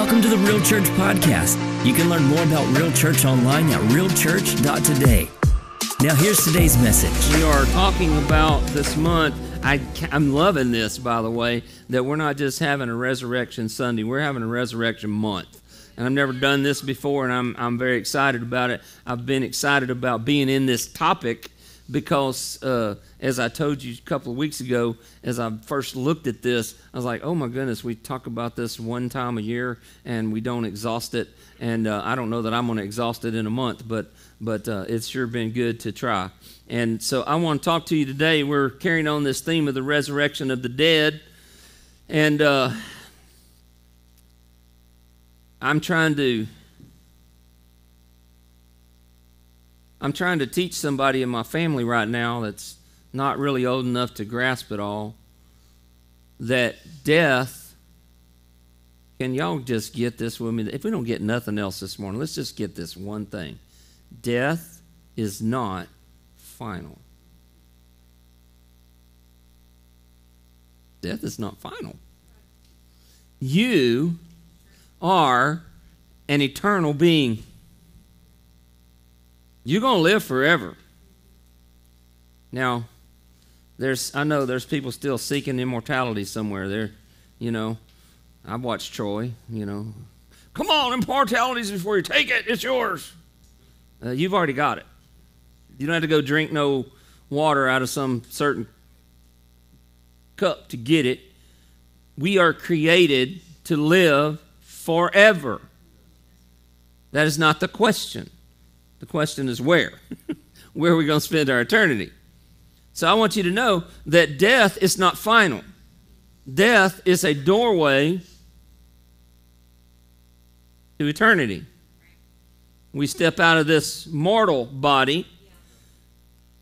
Welcome to the Real Church Podcast. You can learn more about Real Church online at realchurch.today. Now, here's today's message. We are talking about this month. I, I'm loving this, by the way, that we're not just having a Resurrection Sunday, we're having a Resurrection Month. And I've never done this before, and I'm, I'm very excited about it. I've been excited about being in this topic because, uh, as I told you a couple of weeks ago, as I first looked at this, I was like, oh my goodness, we talk about this one time a year and we don't exhaust it. And uh, I don't know that I'm going to exhaust it in a month, but, but uh, it's sure been good to try. And so I want to talk to you today. We're carrying on this theme of the resurrection of the dead. And uh, I'm trying to I'm trying to teach somebody in my family right now that's not really old enough to grasp it all that death, can y'all just get this with me? If we don't get nothing else this morning, let's just get this one thing. Death is not final. Death is not final. You are an eternal being. You're going to live forever. Now, there's I know there's people still seeking immortality somewhere. There, you know, I've watched Troy. You know, come on, immortality's before you take it. It's yours. Uh, you've already got it. You don't have to go drink no water out of some certain cup to get it. We are created to live forever. That is not the question. The question is where? where are we going to spend our eternity? So I want you to know that death is not final. Death is a doorway to eternity. We step out of this mortal body,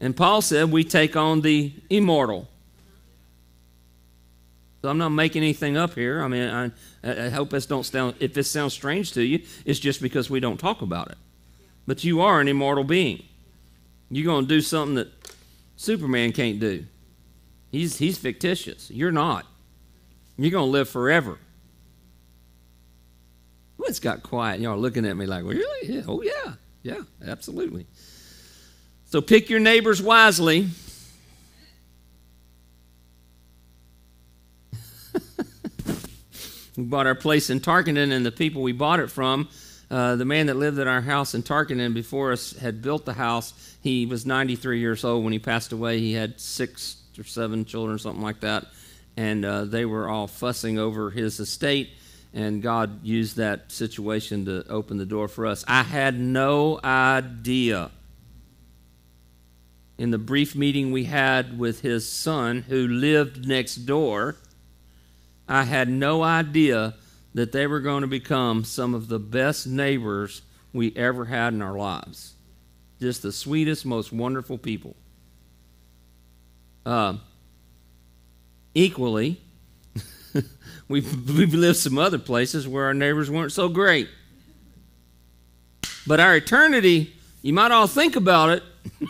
and Paul said we take on the immortal. So I'm not making anything up here. I mean, I, I hope this don't sound. If this sounds strange to you, it's just because we don't talk about it. But you are an immortal being. You're going to do something that Superman can't do. He's, he's fictitious. You're not. You're going to live forever. Well, it's got quiet. Y'all looking at me like, really? Yeah. Oh, yeah. Yeah, absolutely. So pick your neighbors wisely. we bought our place in Tarkington, and the people we bought it from uh, the man that lived at our house in Tarkington before us had built the house. He was 93 years old when he passed away. He had six or seven children, something like that. And uh, they were all fussing over his estate. And God used that situation to open the door for us. I had no idea. In the brief meeting we had with his son, who lived next door, I had no idea that they were going to become some of the best neighbors we ever had in our lives. Just the sweetest, most wonderful people. Uh, equally, we've, we've lived some other places where our neighbors weren't so great. But our eternity, you might all think about it,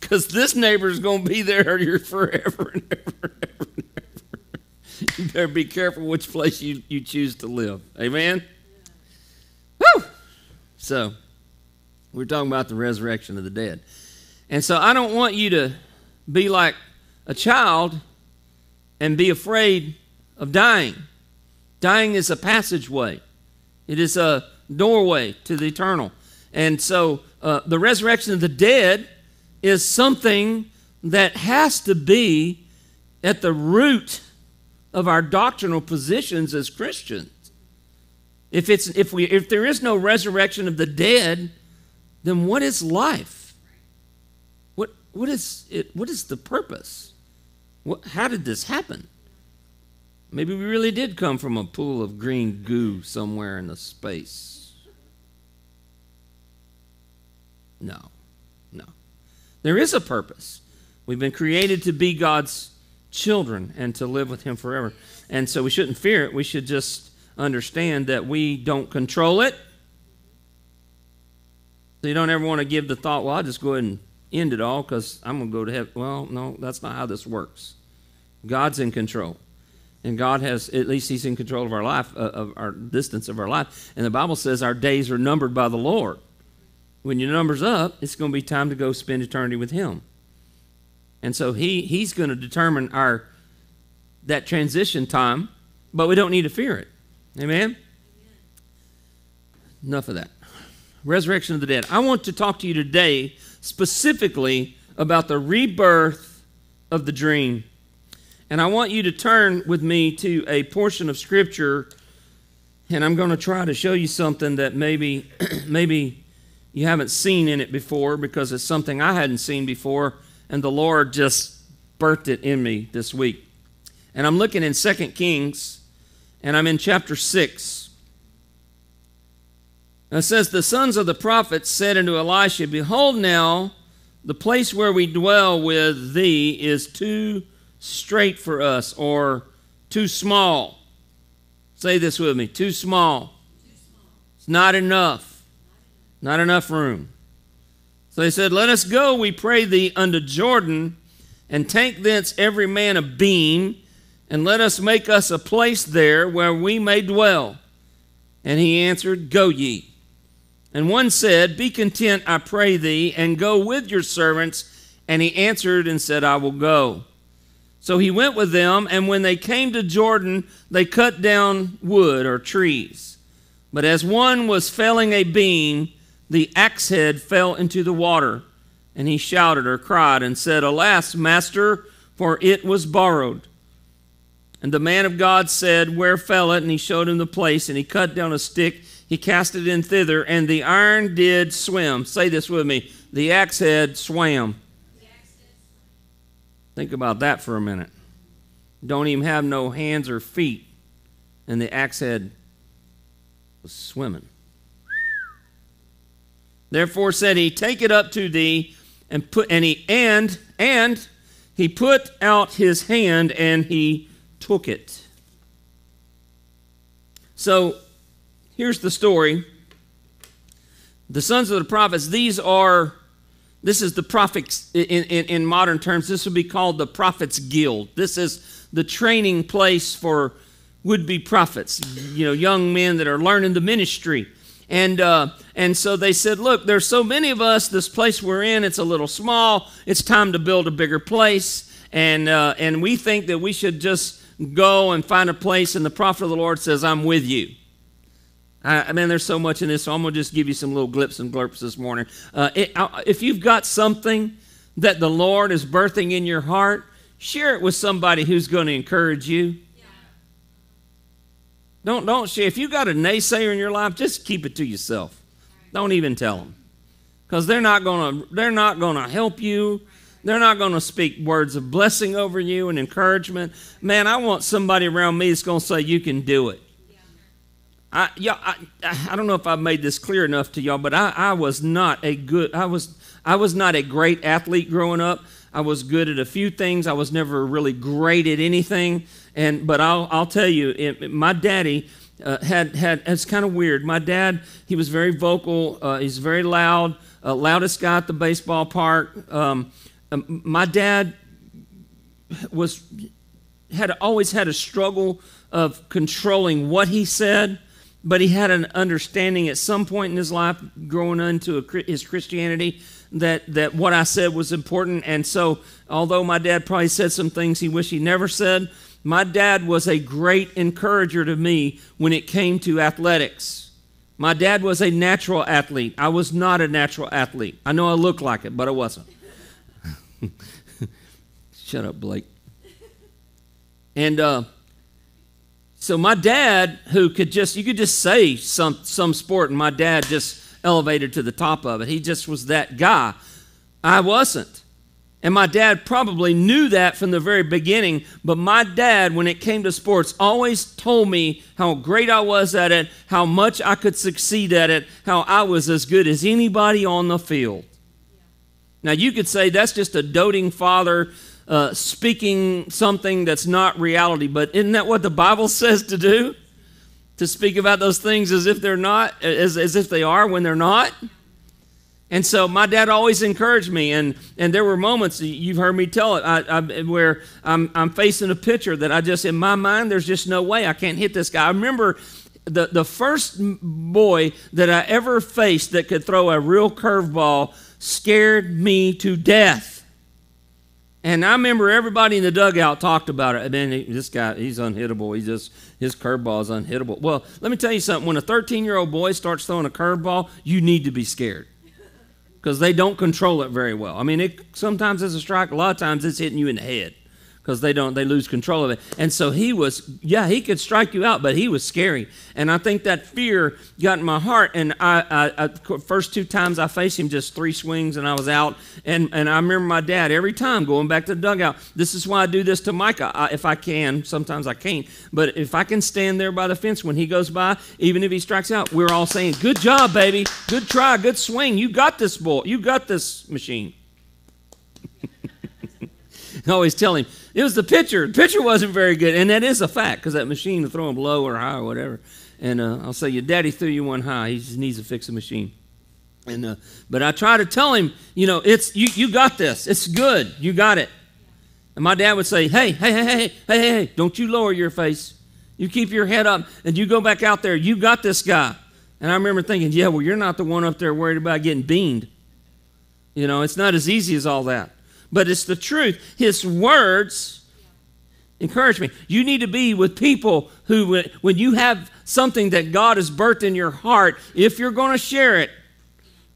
because this neighbor is going to be there forever and ever and ever you better be careful which place you, you choose to live. Amen? Woo! So, we're talking about the resurrection of the dead. And so, I don't want you to be like a child and be afraid of dying. Dying is a passageway, it is a doorway to the eternal. And so, uh, the resurrection of the dead is something that has to be at the root of our doctrinal positions as Christians. If, it's, if, we, if there is no resurrection of the dead, then what is life? What, what, is, it, what is the purpose? What, how did this happen? Maybe we really did come from a pool of green goo somewhere in the space. No, no. There is a purpose. We've been created to be God's children and to live with Him forever. And so we shouldn't fear it. We should just understand that we don't control it. So you don't ever want to give the thought, well, I'll just go ahead and end it all because I'm going to go to heaven. Well, no, that's not how this works. God's in control. And God has, at least He's in control of our life, uh, of our distance of our life. And the Bible says our days are numbered by the Lord. When your number's up, it's going to be time to go spend eternity with Him. And so He He's going to determine our that transition time, but we don't need to fear it. Amen? Enough of that. Resurrection of the dead. I want to talk to you today specifically about the rebirth of the dream. And I want you to turn with me to a portion of Scripture, and I'm going to try to show you something that maybe, maybe you haven't seen in it before because it's something I hadn't seen before, and the Lord just birthed it in me this week. And I'm looking in 2 Kings, and I'm in chapter 6. And it says, The sons of the prophets said unto Elisha, Behold now, the place where we dwell with thee is too straight for us, or too small. Say this with me too small. It's not enough. Not enough room. They said, Let us go, we pray thee, unto Jordan, and take thence every man a beam, and let us make us a place there where we may dwell. And he answered, Go ye. And one said, Be content, I pray thee, and go with your servants. And he answered and said, I will go. So he went with them, and when they came to Jordan, they cut down wood or trees. But as one was felling a beam, the axe head fell into the water. And he shouted or cried and said, Alas, master, for it was borrowed. And the man of God said, Where fell it? And he showed him the place, and he cut down a stick he cast it in thither, and the iron did swim. Say this with me the axe head swam. Think about that for a minute. Don't even have no hands or feet, and the axe head was swimming. Therefore said he, Take it up to thee, and put and he and and he put out his hand and he took it. So here's the story. The sons of the prophets, these are, this is the prophets, in, in, in modern terms, this would be called the Prophets Guild. This is the training place for would be prophets, you know, young men that are learning the ministry. And, uh, and so they said, Look, there's so many of us, this place we're in, it's a little small. It's time to build a bigger place. And, uh, and we think that we should just go and find a place. And the prophet of the Lord says, I'm with you. I, mean, there's so much in this, so I'm going to just give you some little glips and glurps this morning. Uh, it, uh, if you've got something that the Lord is birthing in your heart, share it with somebody who's going to encourage you. Don't don't share. If you got a naysayer in your life, just keep it to yourself. Don't even tell them, because they're not gonna they're not gonna help you. They're not to speak words of blessing over you and encouragement. Man, I want somebody around me that's to say, You can do it. I, y'all, I, I don't know if I've made this clear enough to y'all, but I, I was not a good, I was, I was not a great athlete growing up. I was good at a few things. I was never really great at anything. And, but I'll, I'll tell you, it, my daddy uh, had, had, it's kind of weird. My dad, he was very vocal. Uh, he's very loud, uh, loudest guy at the baseball park. Um, um, my dad was, had always had a struggle of controlling what he said but he had an understanding at some point in his life, growing into a, his Christianity, that, that what I said was important. And so, although my dad probably said some things he wished he never said, my dad was a great encourager to me when it came to athletics. My dad was a natural athlete. I was not a natural athlete. I know I look like it, but I wasn't. Shut up, Blake. And uh, so my dad, who could just you could just say some some sport, and my dad just elevated to the top of it. He just was that guy. I wasn't. And my dad probably knew that from the very beginning, but my dad, when it came to sports, always told me how great I was at it, how much I could succeed at it, how I was as good as anybody on the field. Now, you could say that's just a doting father uh, speaking something that's not reality. But isn't that what the Bible says to do? To speak about those things as if they're not, as, as if they are when they're not? And so my dad always encouraged me, and, and there were moments you've heard me tell it I, I, where I'm, I'm facing a pitcher that I just in my mind there's just no way I can't hit this guy. I remember the the first boy that I ever faced that could throw a real curveball scared me to death. And I remember everybody in the dugout talked about it. Then this guy, he's unhittable. He just his curveball is unhittable. Well, let me tell you something. When a 13 year old boy starts throwing a curveball, you need to be scared because they don't control it very well. I mean, it sometimes it's a strike. A lot of times it's hitting you in the head because they don't they lose control of it. And so he was, yeah, he could strike you out, but he was scary. And I think that fear got in my heart. And I, I, I first two times I faced him, just three swings, and I was out. And and I remember my dad every time going back to the dugout. This is why I do this to Micah I, if I can. Sometimes I can't, but if I can stand there by the fence when he goes by, even if he strikes out, we're all saying, "Good job, baby. Good try. Good swing. You got this ball. You got this machine." I always tell him it was the pitcher. The pitcher wasn't very good, and that is a fact because that machine will throw him low or high or whatever. And uh, I'll say, your daddy threw you one high. He just needs to fix the machine. And uh, but I try to tell him, you know, it's you. You got this. It's good. You got it. And my dad would say, hey, hey, hey, hey, hey, hey, hey, don't you lower your face. You keep your head up and you go back out there. You got this guy. And I remember thinking, yeah, well, you're not the one up there worried about getting beamed. You know, it's not as easy as all that but it's the truth. His words encourage me. You need to be with people who, when you have something that God has birthed in your heart, if you're going to share it,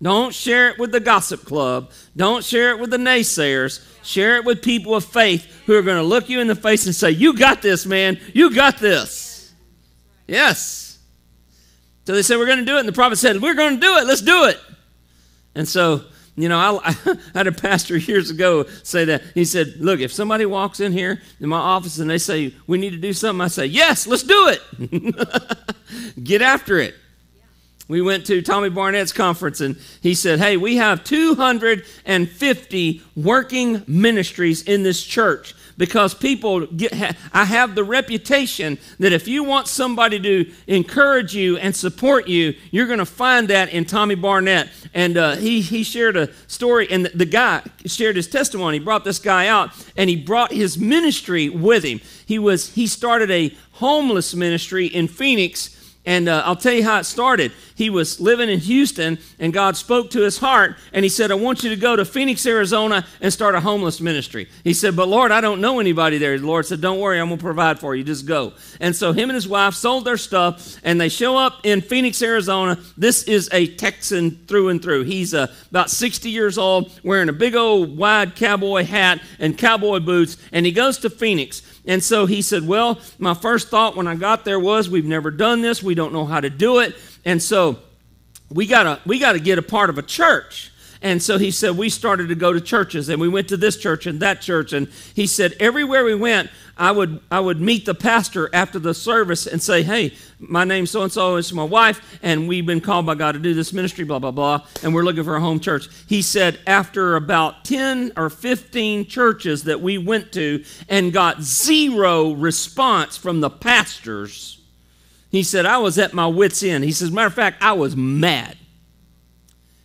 don't share it with the gossip club. Don't share it with the naysayers. Share it with people of faith who are going to look you in the face and say, You got this, man. You got this. Yes. So they said, We're going to do it. And the prophet said, We're going to do it. Let's do it. And so you know, I, I, had a pastor years ago say that. He said, Look, if somebody walks in here in my office and they say, We need to do something, I say, Yes, let's do it. Get after it. We went to Tommy Barnett's conference and he said, Hey, we have 250 working ministries in this church because people get, I have the reputation that if you want somebody to encourage you and support you, you're going to find that in Tommy Barnett. And uh, he, he shared a story, and the, the guy shared his testimony. He brought this guy out, and he brought his ministry with him. He was he started a homeless ministry in Phoenix and uh, I'll tell you how it started. He was living in Houston, and God spoke to his heart, and he said, I want you to go to Phoenix, Arizona, and start a homeless ministry. He said, But Lord, I don't know anybody there. The Lord said, Don't worry, I'm going to provide for you. Just go. And so him and his wife sold their stuff, and they show up in Phoenix, Arizona. This is a Texan through and through. He's uh, about 60 years old, wearing a big old wide cowboy hat and cowboy boots, and he goes to Phoenix. And so he said, Well, my first thought when I got there was, We've never done this. We don't know how to do it. And so we got to we got to get a part of a church. And so he said, we started to go to churches and we went to this church and that church. And he said, everywhere we went, I would, I would meet the pastor after the service and say, hey, my name's so and so, it's my wife, and we've been called by God to do this ministry, blah, blah, blah, and we're looking for a home church. He said, after about 10 or 15 churches that we went to and got zero response from the pastors, he said, I was at my wits' end. He says, matter of fact, I was mad.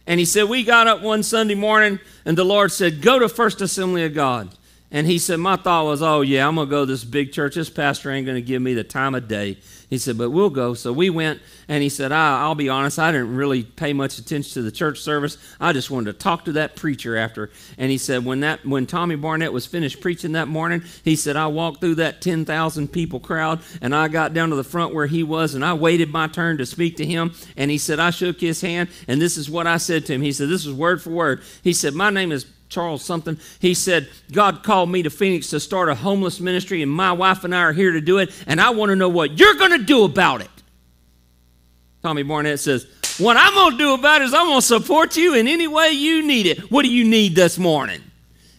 And he said, We got up one Sunday morning, and the Lord said, Go to First Assembly of God. And he said, My thought was, Oh, yeah, I'm going to go to this big church. This pastor ain't going to give me the time of day. He said, But we'll go. So we went, and he said, I, will be honest, I didn't really pay much attention to the church service. I just wanted to talk to that preacher after. And he said, When, that, when Tommy Barnett was finished preaching that morning, he said, I walked through that 10,000 people crowd, and I got down to the front where he was, and I waited my turn to speak to him. And he said, I shook his hand, and this is what I said to him. He said, This is word for word. He said, My name is Charles something. He said, God called me to Phoenix to start a homeless ministry, and my wife and I are here to do it, and I want to know what you're going to do about it. Tommy Barnett says, What I'm going to do about it is I'm going to support you in any way you need it. What do you need this morning?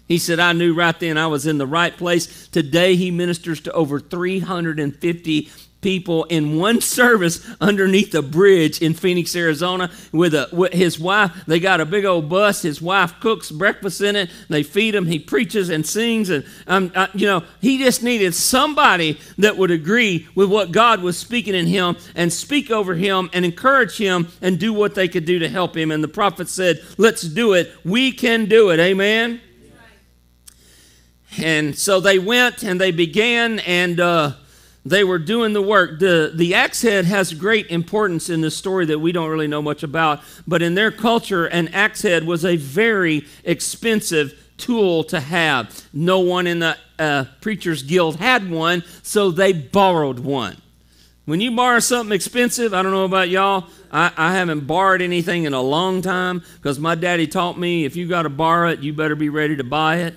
He said, I knew right then I was in the right place. Today, he ministers to over 350 people in one service underneath a bridge in Phoenix, Arizona, with, a, with his wife. They got a big old bus. His wife cooks breakfast in it. They feed him. He preaches and sings. And, um, uh, you know, he just needed somebody that would agree with what God was speaking in him and speak over him and encourage him and do what they could do to help him. And the prophet said, Let's do it. We can do it. Amen. And so they went and they began, and uh, they were doing the work. The, the axe head has great importance in this story that we don't really know much about, but in their culture, an axe head was a very expensive tool to have. No one in the uh, Preachers Guild had one, so they borrowed one. When you borrow something expensive, I don't know about y'all, I, I haven't borrowed anything in a long time because my daddy taught me if you got to borrow it, you better be ready to buy it,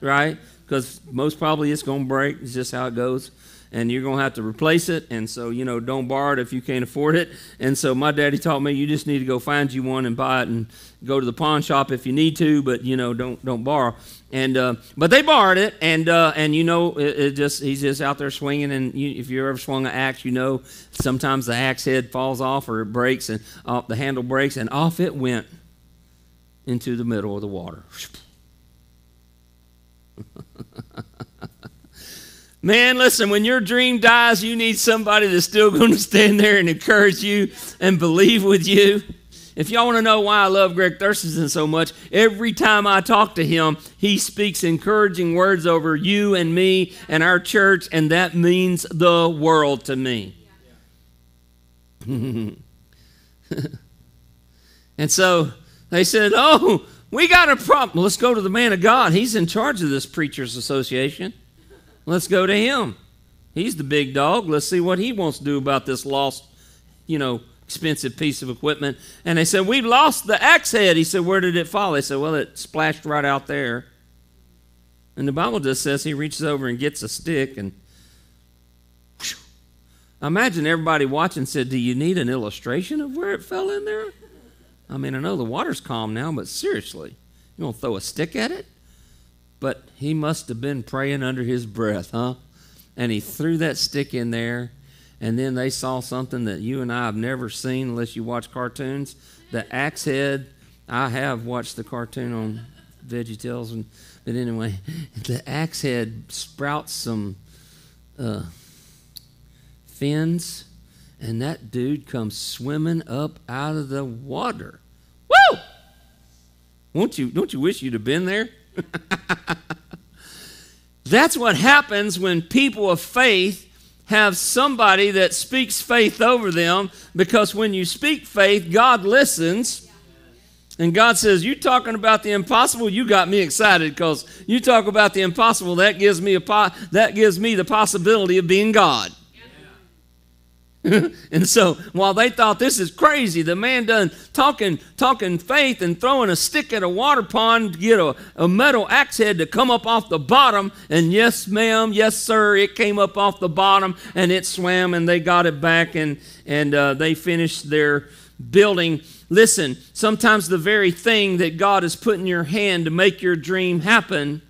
right? Because most probably it's going to break. It's just how it goes and you're going to have to replace it. And so, you know, don't borrow it if you can't afford it. And so, my daddy taught me you just need to go find you one and buy it and go to the pawn shop if you need to, but, you know, don't, don't borrow. And, uh, but they borrowed it, and, uh, and you know, it, it, just, he's just out there swinging. And you, if you ever swung an axe, you know, sometimes the axe head falls off or it breaks and uh, the handle breaks, and off it went into the middle of the water. Man, listen, when your dream dies, you need somebody that's still going to stand there and encourage you and believe with you. If y'all want to know why I love Greg Thurston so much, every time I talk to him, he speaks encouraging words over you and me and our church, and that means the world to me. and so they said, Oh, we got a problem. Let's go to the man of God. He's in charge of this Preachers Association. Let's go to him. He's the big dog. Let's see what he wants to do about this lost, you know, expensive piece of equipment. And they said, We've lost the axe head. He said, Where did it fall? They said, Well, it splashed right out there. And the Bible just says he reaches over and gets a stick and whew. Imagine everybody watching said, Do you need an illustration of where it fell in there? I mean, I know the water's calm now, but seriously, you gonna throw a stick at it? But he must have been praying under his breath, huh? And he threw that stick in there, and then they saw something that you and I have never seen unless you watch cartoons. The axe head. I have watched the cartoon on Veggie Tales, and but anyway, the axe head sprouts some uh, fins, and that dude comes swimming up out of the water. Woo! Won't you? Don't you wish you'd have been there? That's what happens when people of faith have somebody that speaks faith over them because when you speak faith, God listens. And God says, You talking about the impossible? You got me excited because you talk about the impossible. That gives me a po- that gives me the possibility of being God. and so while they thought this is crazy, the man done talking talking faith and throwing a stick at a water pond to get a, a metal axe head to come up off the bottom. And yes, ma'am, yes, sir, it came up off the bottom and it swam and they got it back and and uh, they finished their building. Listen, sometimes the very thing that God has put in your hand to make your dream happen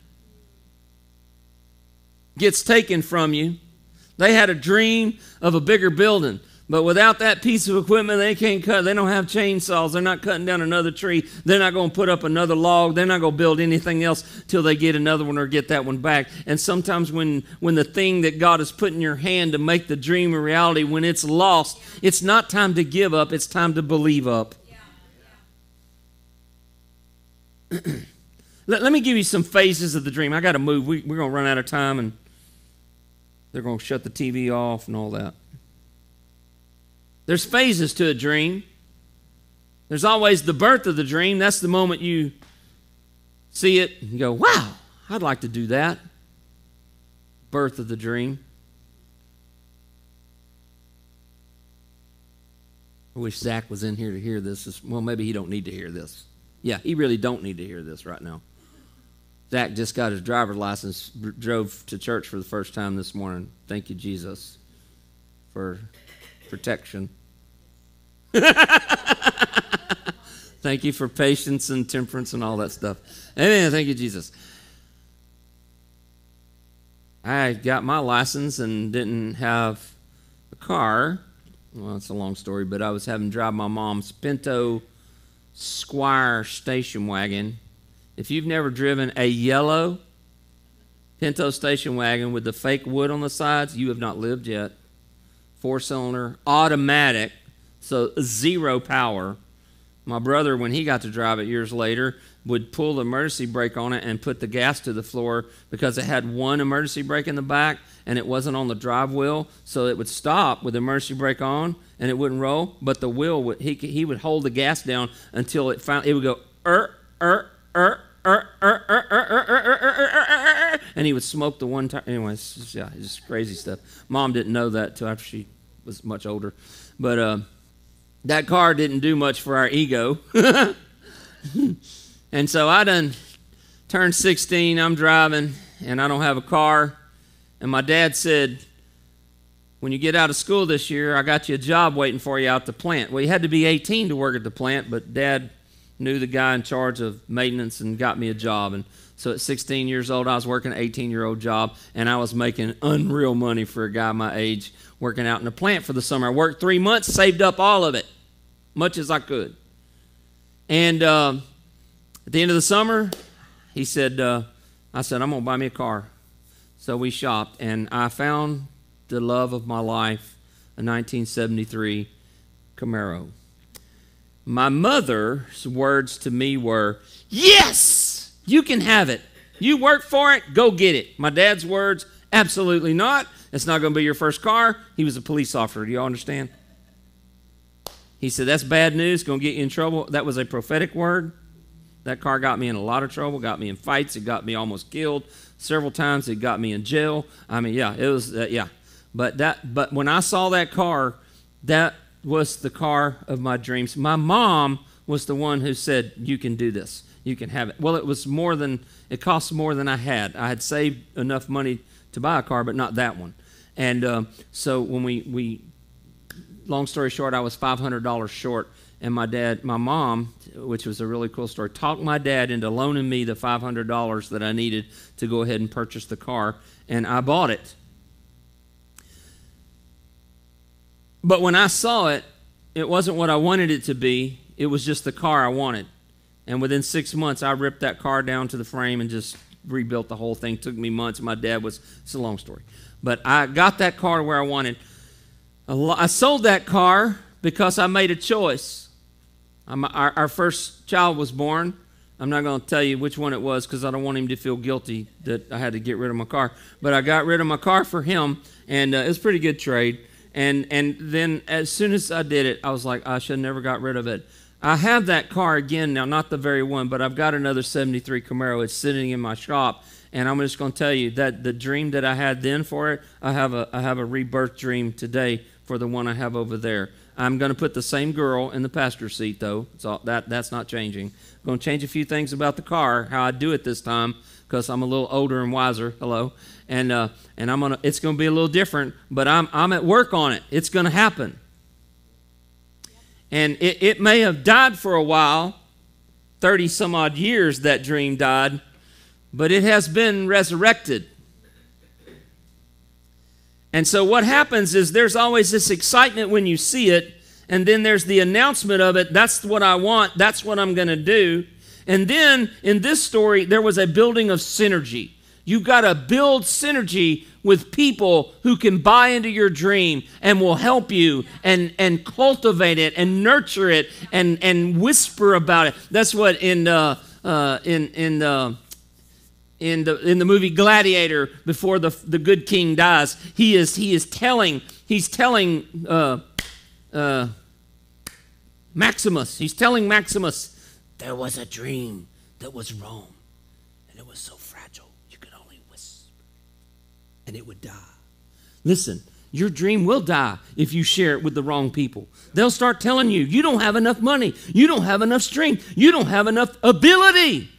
gets taken from you they had a dream of a bigger building. But without that piece of equipment, they can't cut. They don't have chainsaws. They're not cutting down another tree. They're not going to put up another log. They're not going to build anything else till they get another one or get that one back. And sometimes when, when the thing that God has put in your hand to make the dream a reality, when it's lost, it's not time to give up. It's time to believe up. let, let me give you some phases of the dream. I got to move. We, we're going to run out of time and they're going to shut the TV off and all that. There's phases to a dream. There's always the birth of the dream. That's the moment you see it and go, wow, I'd like to do that. Birth of the dream. I wish Zach was in here to hear this. Well, maybe he don't need to hear this. Yeah, he really don't need to hear this right now. Zach just got his driver's license, drove to church for the first time this morning. Thank you, Jesus, for protection. thank you for patience and temperance and all that stuff. Amen. Thank you, Jesus. I got my license and didn't have a car. Well, it's a long story, but I was having to drive my mom's Pinto Squire station wagon. If you've never driven a yellow Pinto station wagon with the fake wood on the sides, you have not lived yet. Four cylinder, automatic, so zero power. My brother, when he got to drive it years later, would pull the emergency brake on it and put the gas to the floor because it had one emergency brake in the back and it wasn't on the drive wheel, so it would stop with the emergency brake on and it wouldn't roll. But the wheel would he he would hold the gas down until it found it would go er er And he would smoke the one time. Anyways, yeah, just crazy stuff. Mom didn't know that till after she was much older. But uh, that car didn't do much for our ego. and so I done turned 16. I'm driving, and I don't have a car. And my dad said, when you get out of school this year, I got you a job waiting for you out the plant. Well, you had to be 18 to work at the plant, but dad knew the guy in charge of maintenance and got me a job. And so at 16 years old, I was working an 18 year old job, and I was making unreal money for a guy my age working out in the plant for the summer. I worked three months, saved up all of it, much as I could. And uh, at the end of the summer, he said, uh, I said, I'm going to buy me a car. So we shopped, and I found the love of my life, a 1973 Camaro. My mother's words to me were, Yes, you can have it. You work for it, go get it. My dad's words, absolutely not. It's not going to be your first car. He was a police officer. Do you all understand? He said, That's bad news, going to get you in trouble. That was a prophetic word. That car got me in a lot of trouble, got me in fights, it got me almost killed several times, it got me in jail. I mean, yeah, it was, uh, yeah. But that, but when I saw that car, that was the car of my dreams. My mom was the one who said, You can do this. You can have it. Well, it was more than, it cost more than I had. I had saved enough money to buy a car, but not that one. And uh, so when we, we, long story short, I was $500 short. And my dad, my mom, which was a really cool story, talked my dad into loaning me the $500 that I needed to go ahead and purchase the car. And I bought it. But when I saw it, it wasn't what I wanted it to be. It was just the car I wanted. And within six months, I ripped that car down to the frame and just rebuilt the whole thing. It took me months. My dad was, it's a long story. But I got that car where I wanted. I sold that car because I made a choice. Our, our, first child was born. I'm not going to tell you which one it was because I don't want him to feel guilty that I had to get rid of my car. But I got rid of my car for him, and uh, it was a pretty good trade. And and then as soon as I did it, I was like, I should have never got rid of it. I have that car again now, not the very one, but I've got another 73 Camaro. It's sitting in my shop, and I'm just going to tell you that the dream that I had then for it, I have a I have a rebirth dream today for the one I have over there. I'm going to put the same girl in the passenger seat, though. So that that's not changing. I'm going to change a few things about the car, how I do it this time, because I'm a little older and wiser. Hello, and uh, and I'm gonna. It's going to be a little different, but I'm I'm at work on it. It's going to happen. And it, it may have died for a while, 30 some odd years that dream died, but it has been resurrected. And so what happens is there's always this excitement when you see it, and then there's the announcement of it. That's what I want, that's what I'm going to do. And then in this story, there was a building of synergy. You've got to build synergy with people who can buy into your dream and will help you and, and cultivate it and nurture it and, and whisper about it. That's what in, uh, uh, in, in, uh, in, the, in the movie Gladiator, before the, the good king dies, he is, he is telling, he's telling uh, uh, Maximus, he's telling Maximus, there was a dream that was Rome, and it was so fragile you could only whisper, and it would die. Listen, your dream will die if you share it with the wrong people. They'll start telling you, you don't have enough money, you don't have enough strength, you don't have enough ability.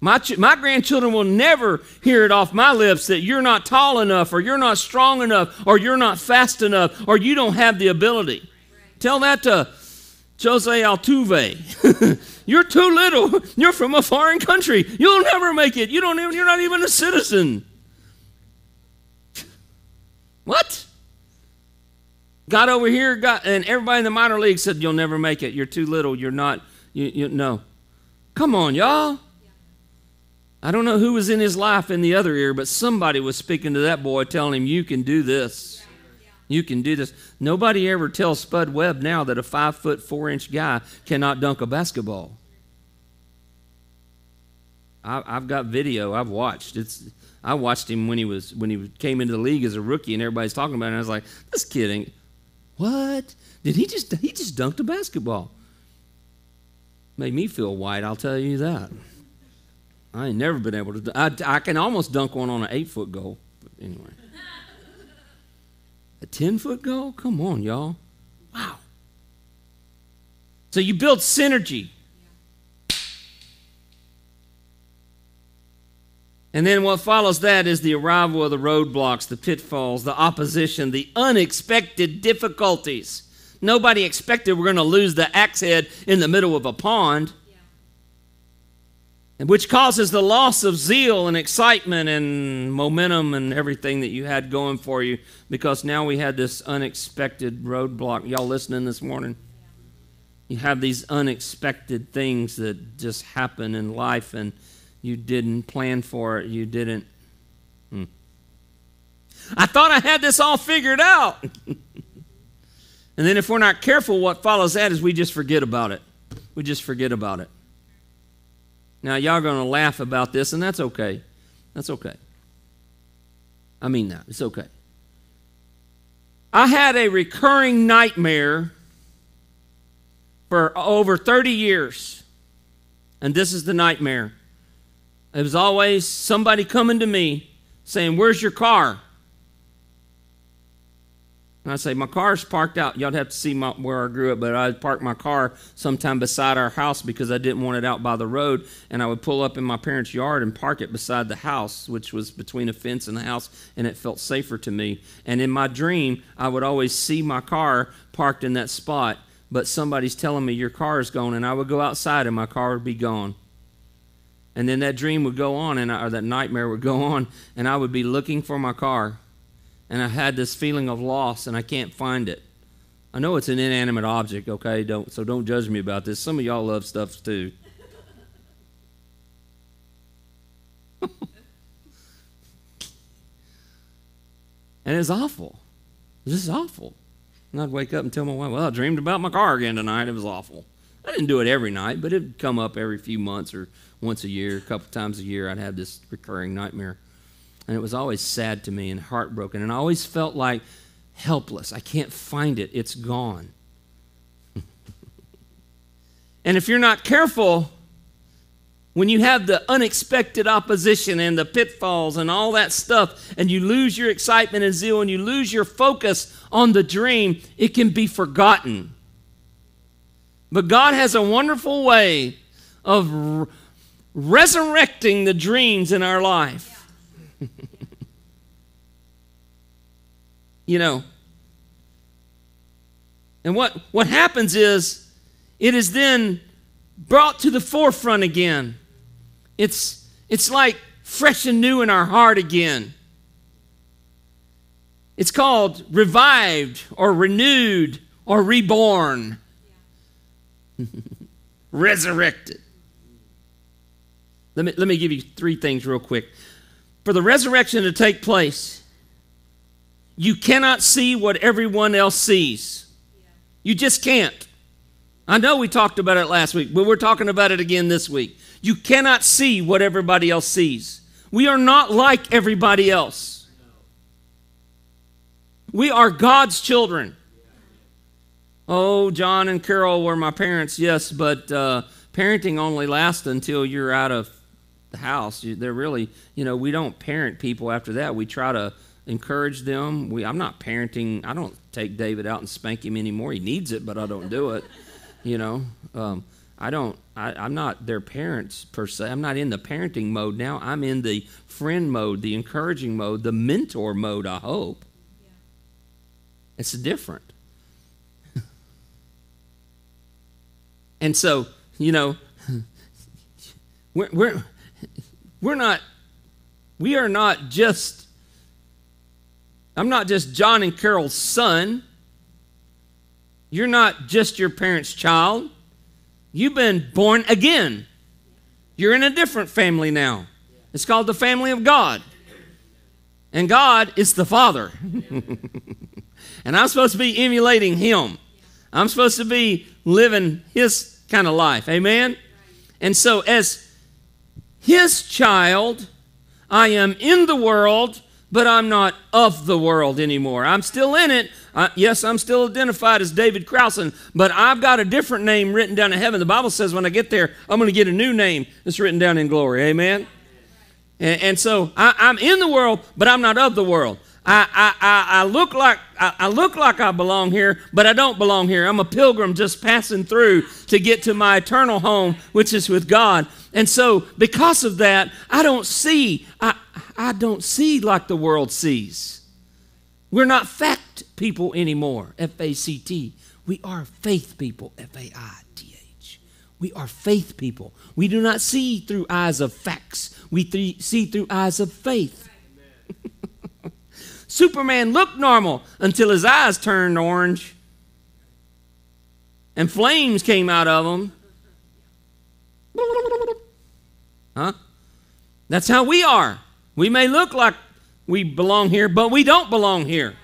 My, my grandchildren will never hear it off my lips that you're not tall enough, or you're not strong enough, or you're not fast enough, or you don't have the ability. Tell that to Jose Altuve. you're too little. You're from a foreign country. You'll never make it. You don't even, you're not even a citizen. What? Got over here, got, and everybody in the minor league said, You'll never make it. You're too little. You're not, you, you, no. Come on, y'all. I don't know who was in his life in the other ear, but somebody was speaking to that boy, telling him, You can do this. You can do this. Nobody ever tells Spud Webb now that a five foot four inch guy cannot dunk a basketball. I, have got video I've watched. It's I watched him when he was when he came into the league as a rookie, and everybody's talking about it. And I was like, "This kid ain't what? Did he just he just dunked a basketball?" Made me feel white. I'll tell you that. I ain't never been able to. I, I can almost dunk one on an eight foot goal, but anyway. A 10 foot goal? Come on, y'all. Wow. So you build synergy. And then what follows that is the arrival of the roadblocks, the pitfalls, the opposition, the unexpected difficulties. Nobody expected we're going to lose the axe head in the middle of a pond, yeah. which causes the loss of zeal and excitement and momentum and everything that you had going for you because now we had this unexpected roadblock. Y'all listening this morning? You have these unexpected things that just happen in life and you didn't plan for it. You didn't. Hmm. I thought I had this all figured out. and then, if we're not careful, what follows that is we just forget about it. We just forget about it. Now, y'all going to laugh about this, and that's okay. That's okay. I mean that. It's okay. I had a recurring nightmare for over 30 years. And this is the nightmare. It was always somebody coming to me saying, Where's your car? And I say, My car's parked out. Y'all have to see my, where I grew up, but I'd park my car sometime beside our house because I didn't want it out by the road. And I would pull up in my parents' yard and park it beside the house, which was between a fence and the house, and it felt safer to me. And in my dream, I would always see my car parked in that spot, but somebody's telling me, Your car is gone. And I would go outside and my car would be gone. And then that dream would go on, and I, or that nightmare would go on, and I would be looking for my car. And I had this feeling of loss, and I can't find it. I know it's an inanimate object, okay? Don't, so don't judge me about this. Some of y'all love stuff too. and it's awful. This is awful. And I'd wake up and tell my wife, well, I dreamed about my car again tonight. It was awful. I didn't do it every night, but it'd come up every few months or once a year, a couple times a year, I'd have this recurring nightmare. And it was always sad to me and heartbroken. And I always felt like helpless. I can't find it, it's gone. and if you're not careful, when you have the unexpected opposition and the pitfalls and all that stuff, and you lose your excitement and zeal and you lose your focus on the dream, it can be forgotten. But God has a wonderful way of resurrecting the dreams in our life. you know. And what, what happens is it is then brought to the forefront again. It's, it's like fresh and new in our heart again. It's called revived or renewed or reborn, resurrected. Let me, let me give you three things real quick. For the resurrection to take place, you cannot see what everyone else sees. You just can't. I know we talked about it last week, but we're talking about it again this week. You cannot see what everybody else sees. We are not like everybody else. We are God's children. Oh, John and Carol were my parents, yes, but uh, parenting only lasts until you're out of the house. They're really, you know, we don't parent people after that. We try to encourage them. We, I'm not parenting. I don't take David out and spank him anymore. He needs it, but I don't do it. You know, um, I don't. I, I'm not their parents per se. I'm not in the parenting mode now. I'm in the friend mode, the encouraging mode, the mentor mode. I hope. Yeah. It's different. and so, you know, we're, we're we're not, we are not just, I'm not just John and Carol's son. You're not just your parents' child. You've been born again. You're in a different family now. It's called the family of God. And God is the Father. and I'm supposed to be emulating Him. I'm supposed to be living His kind of life. Amen? And so, as His child, I am in the world, but I'm not of the world anymore. I'm still in it. Uh, yes, I'm still identified as David Crowson, but I've got a different name written down in heaven. The Bible says when I get there, I'm going to get a new name that's written down in glory. Amen? And, and so I, I'm in the world, but I'm not of the world. I, I, I, look like I, I, look like I belong here, but I don't belong here. I'm a pilgrim just passing through to get to my eternal home, which is with God. And so, because of that, I don't see I, I don't see like the world sees. We're not fact people anymore. F A C T. We are faith people. F A I T H. We are faith people. We do not see through eyes of facts. We th- see through eyes of faith. Superman looked normal until his eyes turned orange and flames came out of him. Huh? That's how we are. We may look like we belong here, but we don't belong here.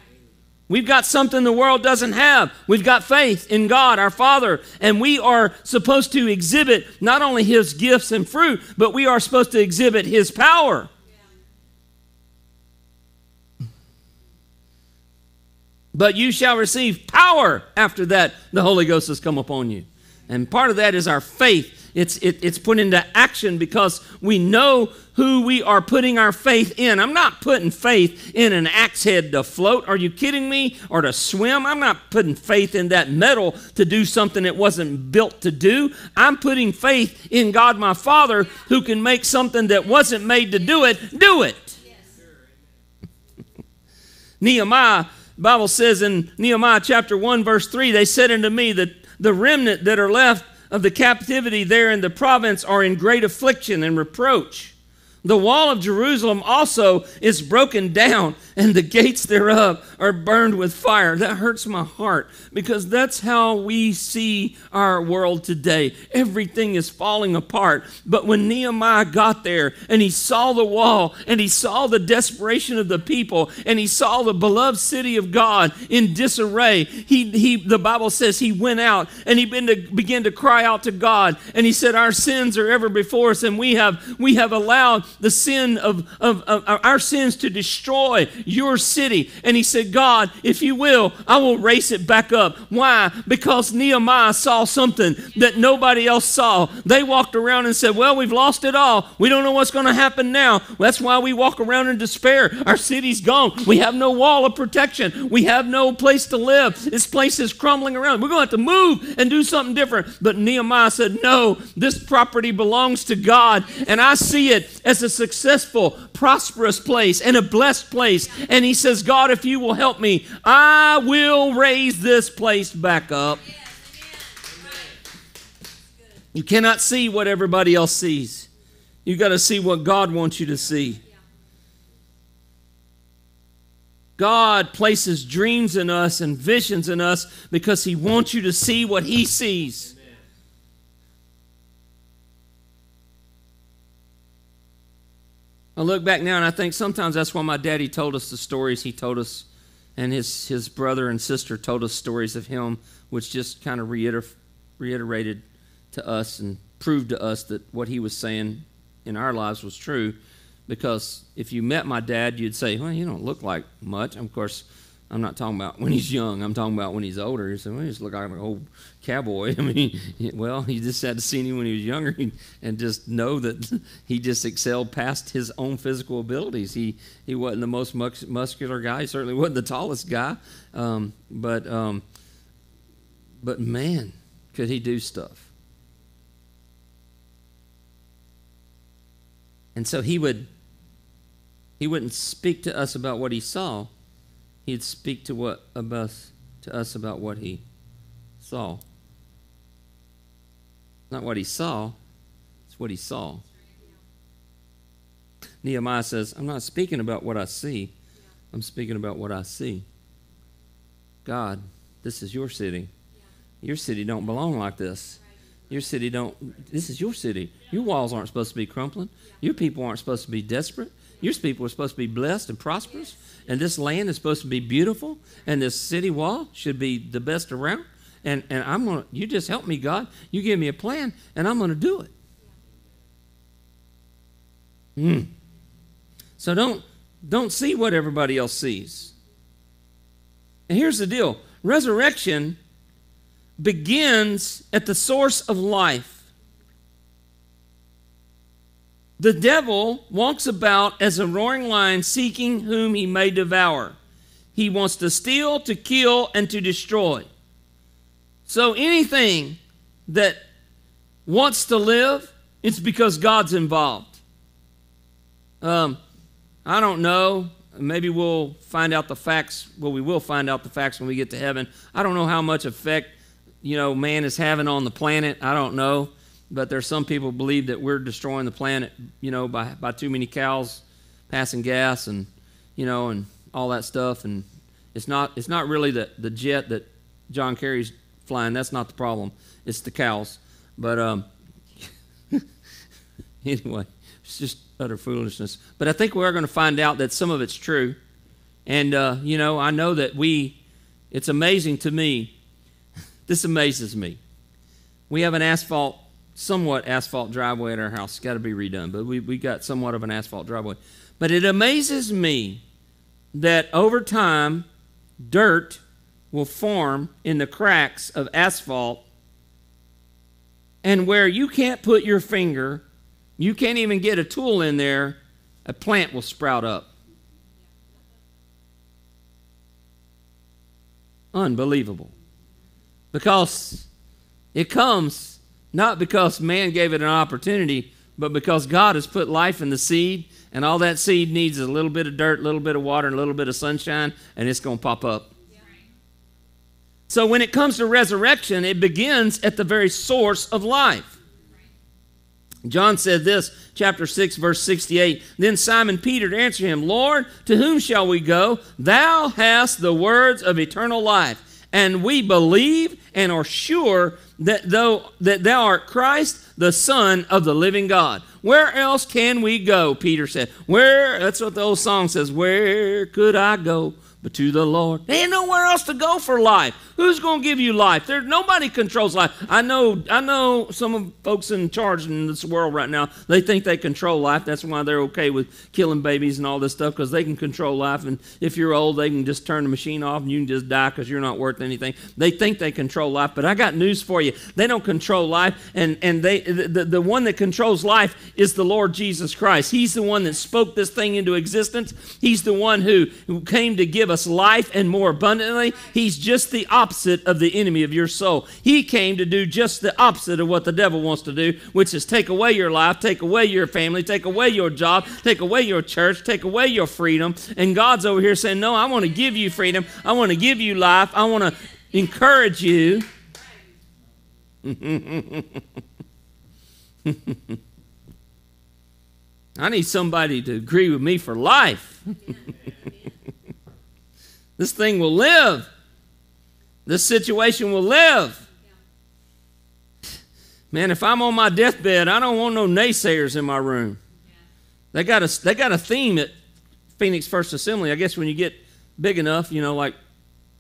We've got something the world doesn't have. We've got faith in God, our Father, and we are supposed to exhibit not only His gifts and fruit, but we are supposed to exhibit His power. But you shall receive power after that the Holy Ghost has come upon you. And part of that is our faith. It's, it, it's put into action because we know who we are putting our faith in. I'm not putting faith in an axe head to float. Are you kidding me? Or to swim? I'm not putting faith in that metal to do something it wasn't built to do. I'm putting faith in God my Father who can make something that wasn't made to do it, do it. Yes. Nehemiah Bible says in Nehemiah chapter 1, verse 3, they said unto me that the remnant that are left of the captivity there in the province are in great affliction and reproach. The wall of Jerusalem also is broken down, and the gates thereof are burned with fire. That hurts my heart because that's how we see our world today. Everything is falling apart. But when Nehemiah got there and he saw the wall and he saw the desperation of the people and he saw the beloved city of God in disarray, he, he the Bible says he went out and he began to, began to cry out to God and he said, Our sins are ever before us, and we have we have allowed the sin of, of, of, our sins to destroy your city. And he said, God, if you will, I will race it back up. Why? Because Nehemiah saw something that nobody else saw. They walked around and said, Well, we've lost it all. We don't know what's going to happen now. That's why we walk around in despair. Our city's gone. We have no wall of protection. We have no place to live. This place is crumbling around. We're going to have to move and do something different. But Nehemiah said, No, this property belongs to God. And I see it as a successful, prosperous place and a blessed place. And he says, God, if you will help me, I will raise this place back up. You cannot see what everybody else sees. You got to see what God wants you to see. God places dreams in us and visions in us because He wants you to see what He sees. I look back now and I think sometimes that's why my daddy told us the stories he told us, and his, his brother and sister told us stories of him, which just kind of reiter- reiterated to us and proved to us that what he was saying in our lives was true. Because if you met my dad, you'd say, Well, you don't look like much. And Of course, I'm not talking about when he's young. I'm talking about when he's older. He said, "Well, he just look like an old cowboy." I mean, well, he just had to see him when he was younger and just know that he just excelled past his own physical abilities. He he wasn't the most muscular guy. He certainly wasn't the tallest guy. Um, but um, but man, could he do stuff? And so he would he wouldn't speak to us about what he saw he'd speak to what about to us about what he saw. Not what he saw, it's what he saw. Nehemiah says, I'm not speaking about what I see, I'm speaking about what I see. God, this is your city. your city don't belong like this. Your city don't, this is your city. Your walls aren't supposed to be crumbling. Your people aren't supposed to be desperate. Your people are supposed to be blessed and prosperous. And this land is supposed to be beautiful. And this city wall should be the best around. And, and I'm going to, you just help me, God. You give me a plan, and I'm going to do it. Mm. So don't, don't see what everybody else sees. And here's the deal resurrection begins at the source of life. The devil walks about as a roaring lion seeking whom he may devour. He wants to steal, to kill, and to destroy. So anything that wants to live, it's because God's involved. Um, I don't know. Maybe we'll find out the facts. Well, we will find out the facts when we get to heaven. I don't know how much effect you know man is having on the planet. I don't know, but there's some people believe that we're destroying the planet. You know, by by too many cows passing gas and you know and all that stuff. And it's not it's not really the the jet that John Kerry's flying. That's not the problem. It's the cows. But um, anyway, it's just utter foolishness. But I think we are going to find out that some of it's true. And, uh, you know, I know that we, it's amazing to me. This amazes me. We have an asphalt, somewhat asphalt driveway at our house. It's got to be redone, but we, we got somewhat of an asphalt driveway. But it amazes me that over time, dirt will form in the cracks of asphalt, and where you can't put your finger you can't even get a tool in there, a plant will sprout up. Unbelievable. Because it comes not because man gave it an opportunity, but because God has put life in the seed, and all that seed needs is a little bit of dirt, a little bit of water, and a little bit of sunshine, and it's going to pop up. So when it comes to resurrection, it begins at the very source of life. John said this, chapter 6, verse 68. Then Simon Peter answered him, Lord, to whom shall we go? Thou hast the words of eternal life, and we believe and are sure that, though, that thou art Christ, the Son of the living God. Where else can we go? Peter said. Where, that's what the old song says, where could I go? But to the Lord. There ain't nowhere else to go for life. Who's going to give you life? There's nobody controls life. I know. I know some of folks in charge in this world right now. They think they control life. That's why they're okay with killing babies and all this stuff because they can control life. And if you're old, they can just turn the machine off and you can just die because you're not worth anything. They think they control life, but I got news for you. They don't control life, and and they the, the one that controls life is the Lord Jesus Christ. He's the one that spoke this thing into existence. He's the one who, who came to give us life and more abundantly. He's just the opposite of the enemy of your soul. He came to do just the opposite of what the devil wants to do, which is take away your life, take away your family, take away your job, take away your church, take away your freedom. And God's over here saying, No, I want to give you freedom. I want to give you life. I want to encourage you. I need somebody to agree with me for life. This thing will live. This situation will live. Man, if I'm on my deathbed, I don't want no naysayers in my room. They got a, they got a theme at Phoenix First Assembly. I guess when you get big enough, you know, like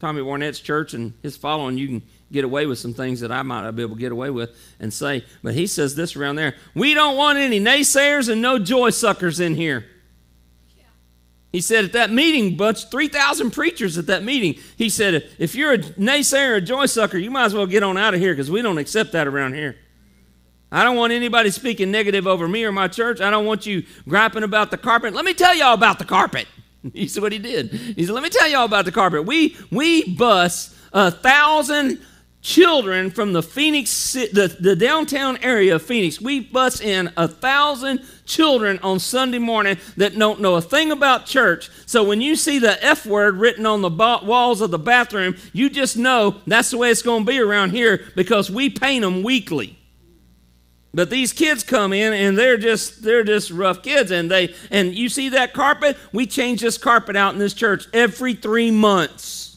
Tommy Barnett's church and his following, you can get away with some things that I might not be able to get away with and say. But he says this around there We don't want any naysayers and no joy suckers in here. He said at that meeting, bunch 3,000 preachers at that meeting. He said, if you're a naysayer, a joy sucker, you might as well get on out of here because we don't accept that around here. I don't want anybody speaking negative over me or my church. I don't want you griping about the carpet. Let me tell y'all about the carpet. He said what he did. He said, let me tell y'all about the carpet. We we bus a thousand children from the Phoenix, the, the downtown area of Phoenix. We bus in a thousand children on Sunday morning that don't know a thing about church. So when you see the F word written on the walls of the bathroom, you just know that's the way it's going to be around here because we paint them weekly. But these kids come in and they're just they're just rough kids and they and you see that carpet? We change this carpet out in this church every 3 months.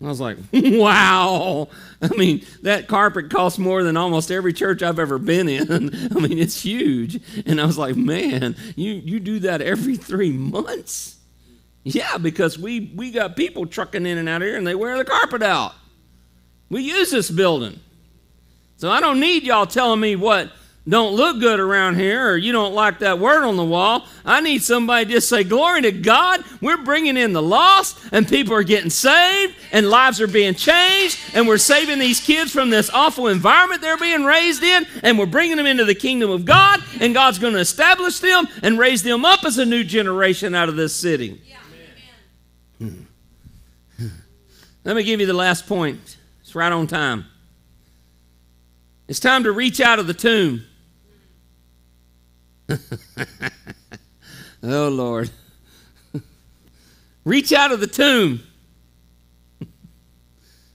I was like, wow. I mean, that carpet costs more than almost every church I've ever been in. I mean, it's huge. And I was like, man, you, you do that every three months? Yeah, because we, we got people trucking in and out of here and they wear the carpet out. We use this building. So I don't need y'all telling me what don't look good around here or you don't like that word on the wall. I need somebody to just say, Glory to God, we're bringing in the lost and people are getting saved and lives are being changed and we're saving these kids from this awful environment they're being raised in and we're bringing them into the kingdom of God and God's going to establish them and raise them up as a new generation out of this city. Yeah. Let me give you the last point. It's right on time. It's time to reach out of the tomb. oh, Lord. Reach out of the tomb.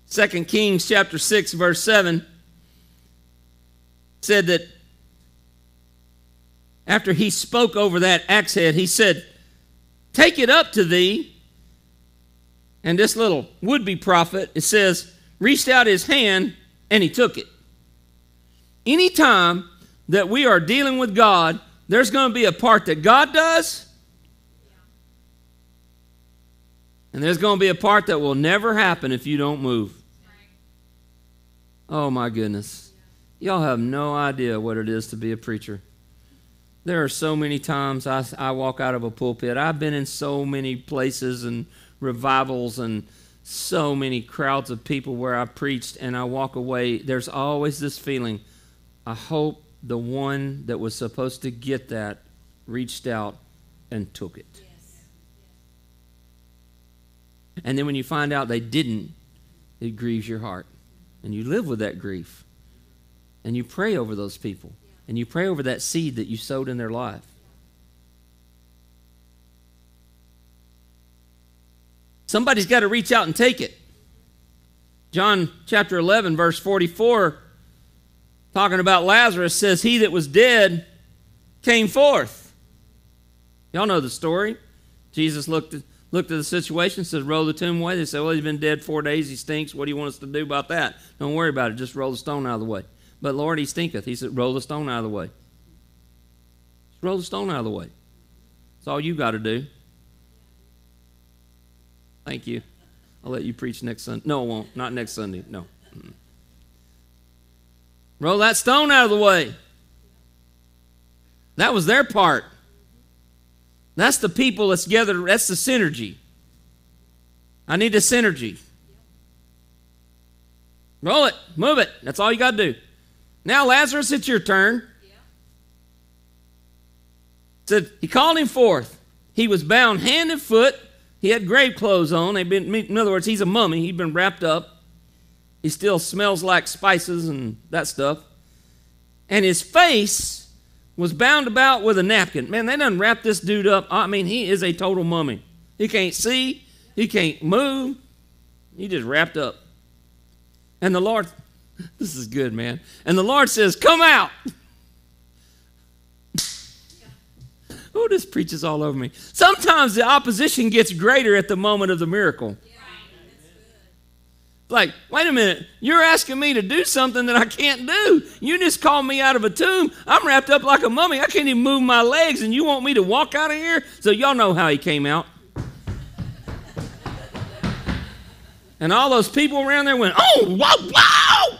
2 Kings chapter 6 verse 7 said that after he spoke over that axe head, he said, Take it up to thee. And this little would be prophet, it says, reached out his hand and he took it. Anytime that we are dealing with God, there's going to be a part that God does, and there's going to be a part that will never happen if you don't move. Oh my goodness. Y'all have no idea what it is to be a preacher. There are so many times I, I walk out of a pulpit. I've been in so many places and revivals and so many crowds of people where I preached, and I walk away. There's always this feeling I hope the one that was supposed to get that reached out and took it. And then when you find out they didn't, it grieves your heart. And you live with that grief. And you pray over those people. And you pray over that seed that you sowed in their life. Somebody's got to reach out and take it. John chapter 11, verse 44 talking about Lazarus, says, He that was dead came forth. Y'all know the story. Jesus looked at, looked at the situation, says, Roll the tomb away. They said, Well, he's been dead four days. He stinks. What do you want us to do about that? Don't worry about it. Just roll the stone out of the way. But Lord, he stinketh. He said, Roll the stone out of the way. Just roll the stone out of the way. That's all you got to do. Thank you. I'll let you preach next Sunday. No, I won't. Not next Sunday. No. Roll that stone out of the way. That was their part. That's the people that's gathered. That's the synergy. I need the synergy. Roll it, move it. That's all you got to do. Now, Lazarus, it's your turn. Said he called him forth. He was bound hand and foot. He had grave clothes on. They've been, in other words, he's a mummy. He'd been wrapped up. He still smells like spices and that stuff. And his face was bound about with a napkin. Man, they done wrapped this dude up. I mean, he is a total mummy. He can't see, he can't move. He just wrapped up. And the Lord, this is good, man. And the Lord says, Come out. oh, this preaches all over me. Sometimes the opposition gets greater at the moment of the miracle. Like, wait a minute, you're asking me to do something that I can't do. You just called me out of a tomb. I'm wrapped up like a mummy. I can't even move my legs, and you want me to walk out of here? So, y'all know how he came out. And all those people around there went, oh, wow, wow!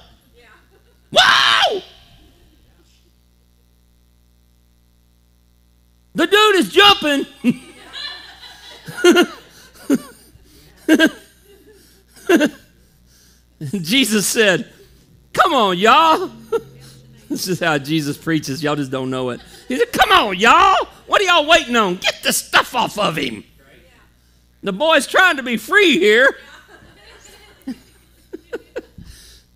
Wow! The dude is jumping. Jesus said, Come on, y'all. this is how Jesus preaches. Y'all just don't know it. He said, Come on, y'all. What are y'all waiting on? Get the stuff off of him. The boy's trying to be free here.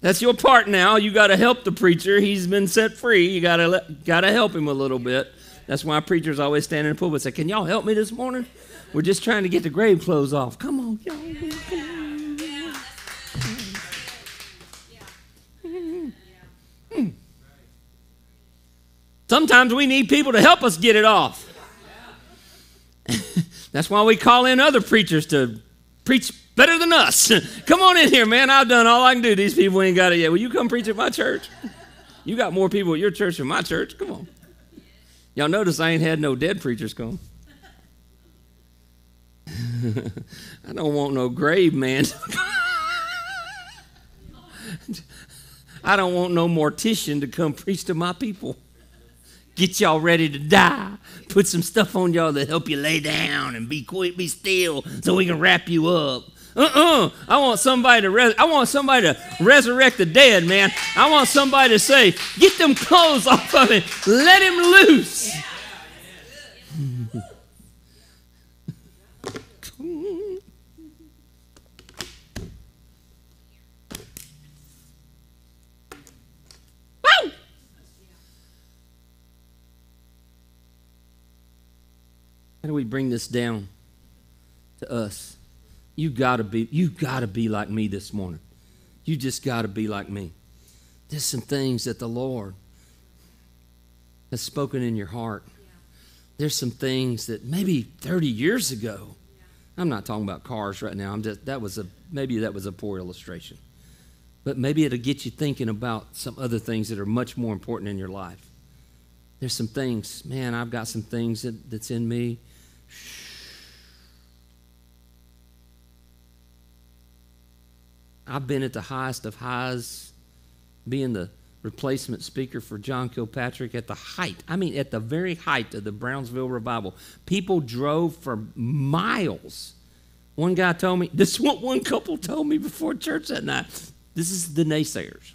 That's your part now. You got to help the preacher. He's been set free. You got to got to help him a little bit. That's why preachers always stand in the pulpit and say, "Can y'all help me this morning? We're just trying to get the grave clothes off. Come on, y'all." Sometimes we need people to help us get it off. That's why we call in other preachers to preach better than us. come on in here, man. I've done all I can do. These people ain't got it yet. Will you come preach at my church? You got more people at your church than my church. Come on. Y'all notice I ain't had no dead preachers come. I don't want no grave man. I don't want no mortician to come preach to my people. Get y'all ready to die. Put some stuff on y'all that help you lay down and be quiet, be still, so we can wrap you up. Uh-uh. I want somebody to res- I want somebody to resurrect the dead, man. I want somebody to say, "Get them clothes off of him. Let him loose." How do we bring this down to us? You gotta be, you gotta be like me this morning. You just gotta be like me. There's some things that the Lord has spoken in your heart. There's some things that maybe 30 years ago. I'm not talking about cars right now. I'm just that was a maybe that was a poor illustration. But maybe it'll get you thinking about some other things that are much more important in your life. There's some things, man, I've got some things that, that's in me I've been at the highest of highs, being the replacement speaker for John Kilpatrick at the height, I mean, at the very height of the Brownsville revival. People drove for miles. One guy told me, this is what one couple told me before church that night. This is the naysayers.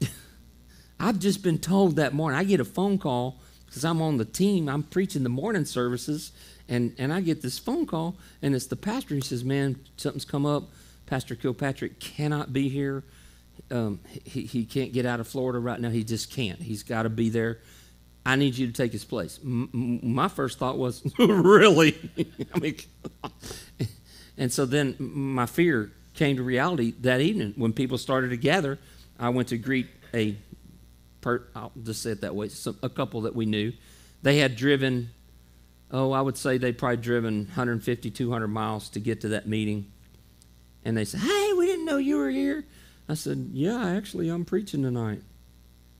I've just been told that morning. I get a phone call because I'm on the team. I'm preaching the morning services, and, and I get this phone call, and it's the pastor. He says, Man, something's come up. Pastor Kilpatrick cannot be here. Um, he, he can't get out of Florida right now. He just can't. He's got to be there. I need you to take his place. M- my first thought was, Really? I mean, and so then my fear came to reality that evening when people started to gather. I went to greet a per, I'll just say it that way, some, a couple that we knew. They had driven, oh, I would say they'd probably driven 150, 200 miles to get to that meeting. And they said, hey, we didn't know you were here. I said, yeah, actually, I'm preaching tonight.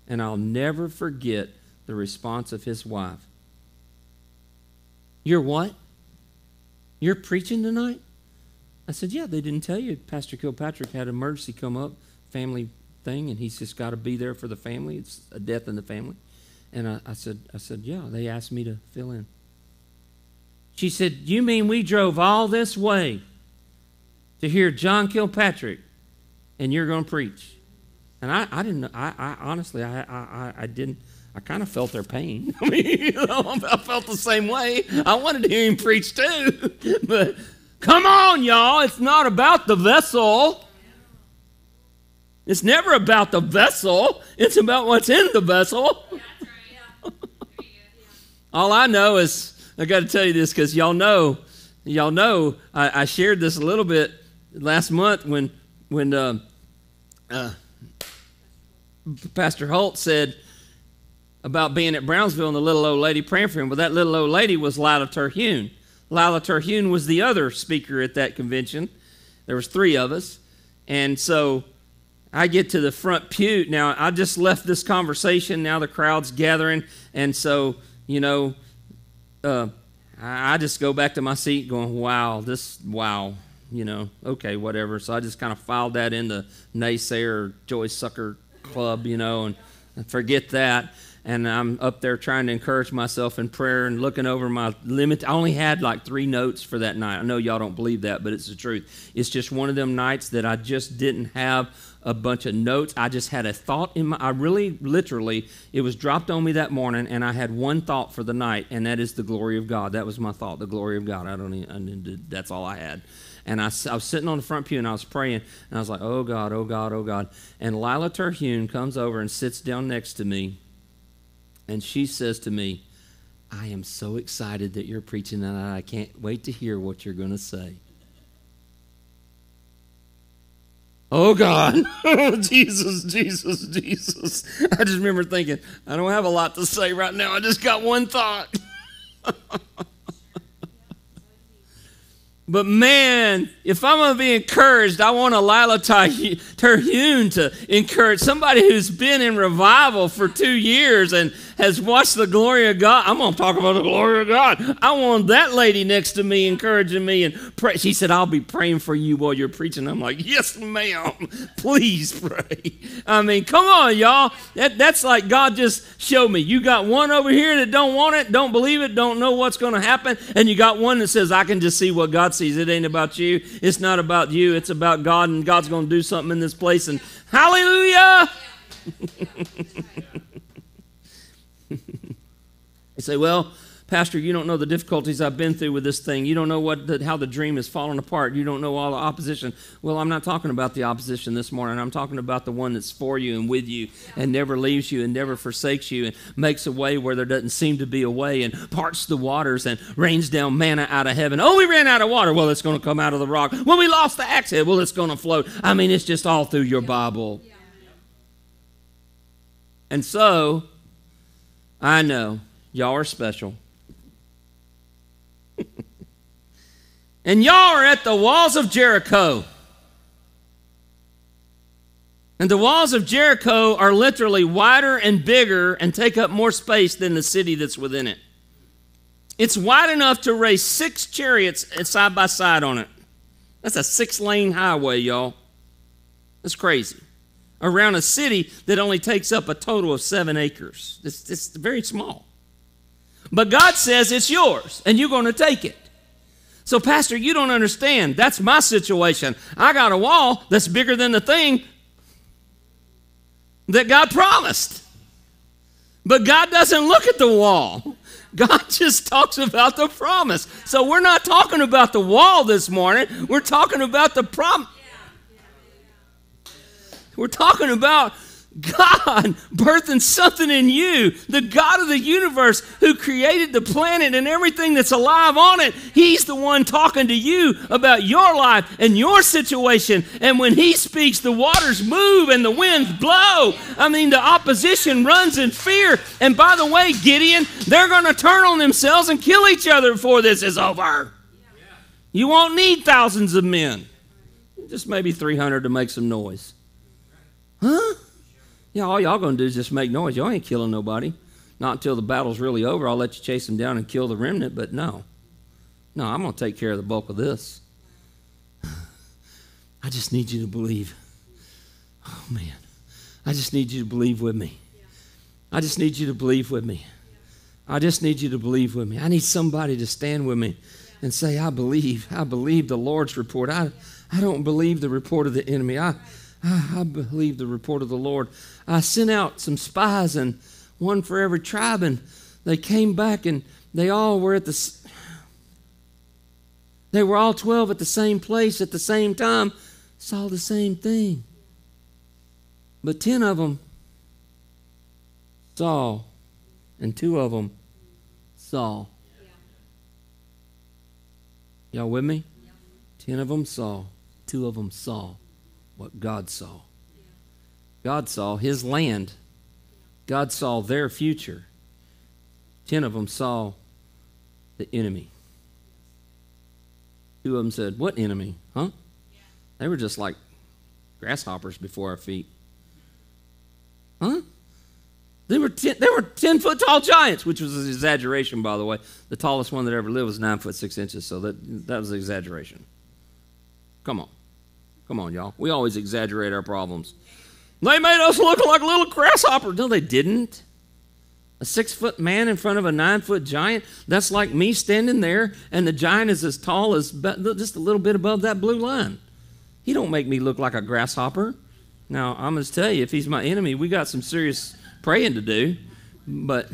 And I'll never forget the response of his wife. You're what? You're preaching tonight? I said, Yeah, they didn't tell you. Pastor Kilpatrick had emergency come up, family thing, and he's just got to be there for the family. It's a death in the family. And I, I said, I said, yeah. They asked me to fill in. She said, you mean we drove all this way to hear John Kilpatrick, and you're going to preach? And I, I didn't. I, I honestly, I, I, I didn't. I kind of felt their pain. I mean, you know, I felt the same way. I wanted to hear him preach too, but come on, y'all! It's not about the vessel. It's never about the vessel, it's about what's in the vessel. All I know is, I got to tell you this because y'all know, y'all know, I, I, shared this a little bit last month when, when uh, uh, Pastor Holt said about being at Brownsville and the little old lady praying for him. Well, that little old lady was Lila Terhune. Lila Terhune was the other speaker at that convention. There was three of us. And so I get to the front pew. Now, I just left this conversation. Now the crowd's gathering. And so, you know, uh, I just go back to my seat going, wow, this, wow, you know, okay, whatever. So I just kind of filed that in the naysayer joy sucker club, you know, and forget that and I'm up there trying to encourage myself in prayer and looking over my limit. I only had like three notes for that night. I know y'all don't believe that, but it's the truth. It's just one of them nights that I just didn't have a bunch of notes. I just had a thought in my. I really, literally, it was dropped on me that morning, and I had one thought for the night, and that is the glory of God. That was my thought, the glory of God. I don't. Even, that's all I had. And I, I, was sitting on the front pew and I was praying, and I was like, "Oh God, oh God, oh God!" And Lila Terhune comes over and sits down next to me and she says to me, I am so excited that you're preaching tonight. I can't wait to hear what you're going to say. Oh God, Jesus, Jesus, Jesus. I just remember thinking, I don't have a lot to say right now. I just got one thought. But man, if I'm going to be encouraged, I want a Lila Terhune to encourage somebody who's been in revival for two years and has watched the glory of God. I'm going to talk about the glory of God. I want that lady next to me encouraging me and pray. She said, I'll be praying for you while you're preaching. I'm like, yes, ma'am. Please pray. I mean, come on, y'all. That, that's like God just showed me. You got one over here that don't want it, don't believe it, don't know what's going to happen, and you got one that says, I can just see what God It ain't about you. It's not about you. It's about God, and God's going to do something in this place. And hallelujah! you say, well, Pastor, you don't know the difficulties I've been through with this thing. You don't know what the, how the dream is falling apart. You don't know all the opposition. Well, I'm not talking about the opposition this morning. I'm talking about the one that's for you and with you and never leaves you and never forsakes you and makes a way where there doesn't seem to be a way and parts the waters and rains down manna out of heaven. Oh, we ran out of water. Well, it's going to come out of the rock. Well, we lost the axe head. Well, it's going to float. I mean, it's just all through your Bible. And so, I know y'all are special. and y'all are at the walls of Jericho. And the walls of Jericho are literally wider and bigger and take up more space than the city that's within it. It's wide enough to race six chariots side by side on it. That's a six lane highway, y'all. That's crazy. Around a city that only takes up a total of seven acres. It's, it's very small. But God says it's yours and you're going to take it. So, Pastor, you don't understand. That's my situation. I got a wall that's bigger than the thing that God promised. But God doesn't look at the wall. God just talks about the promise. So we're not talking about the wall this morning. We're talking about the promise. We're talking about God birthing something in you, the God of the universe who created the planet and everything that's alive on it, He's the one talking to you about your life and your situation. And when He speaks, the waters move and the winds blow. I mean, the opposition runs in fear. And by the way, Gideon, they're going to turn on themselves and kill each other before this is over. You won't need thousands of men, just maybe 300 to make some noise. Huh? Yeah, all y'all gonna do is just make noise. Y'all ain't killing nobody. Not until the battle's really over. I'll let you chase them down and kill the remnant, but no. No, I'm gonna take care of the bulk of this. I just need you to believe. Oh man. I just need you to believe with me. I just need you to believe with me. I just need you to believe with me. I need somebody to stand with me and say, I believe. I believe the Lord's report. I, I don't believe the report of the enemy. I, I, I believe the report of the Lord. I sent out some spies and one for every tribe, and they came back and they all were at the. They were all 12 at the same place at the same time, saw the same thing. But 10 of them saw, and two of them saw. Y'all with me? 10 of them saw, two of them saw what God saw. God saw his land. God saw their future. Ten of them saw the enemy. Two of them said, What enemy? Huh? They were just like grasshoppers before our feet. Huh? They were, ten, they were 10 foot tall giants, which was an exaggeration, by the way. The tallest one that ever lived was 9 foot 6 inches, so that, that was an exaggeration. Come on. Come on, y'all. We always exaggerate our problems. They made us look like little grasshoppers. No, they didn't. A six foot man in front of a nine foot giant, that's like me standing there, and the giant is as tall as just a little bit above that blue line. He don't make me look like a grasshopper. Now, I'm going to tell you, if he's my enemy, we got some serious praying to do. But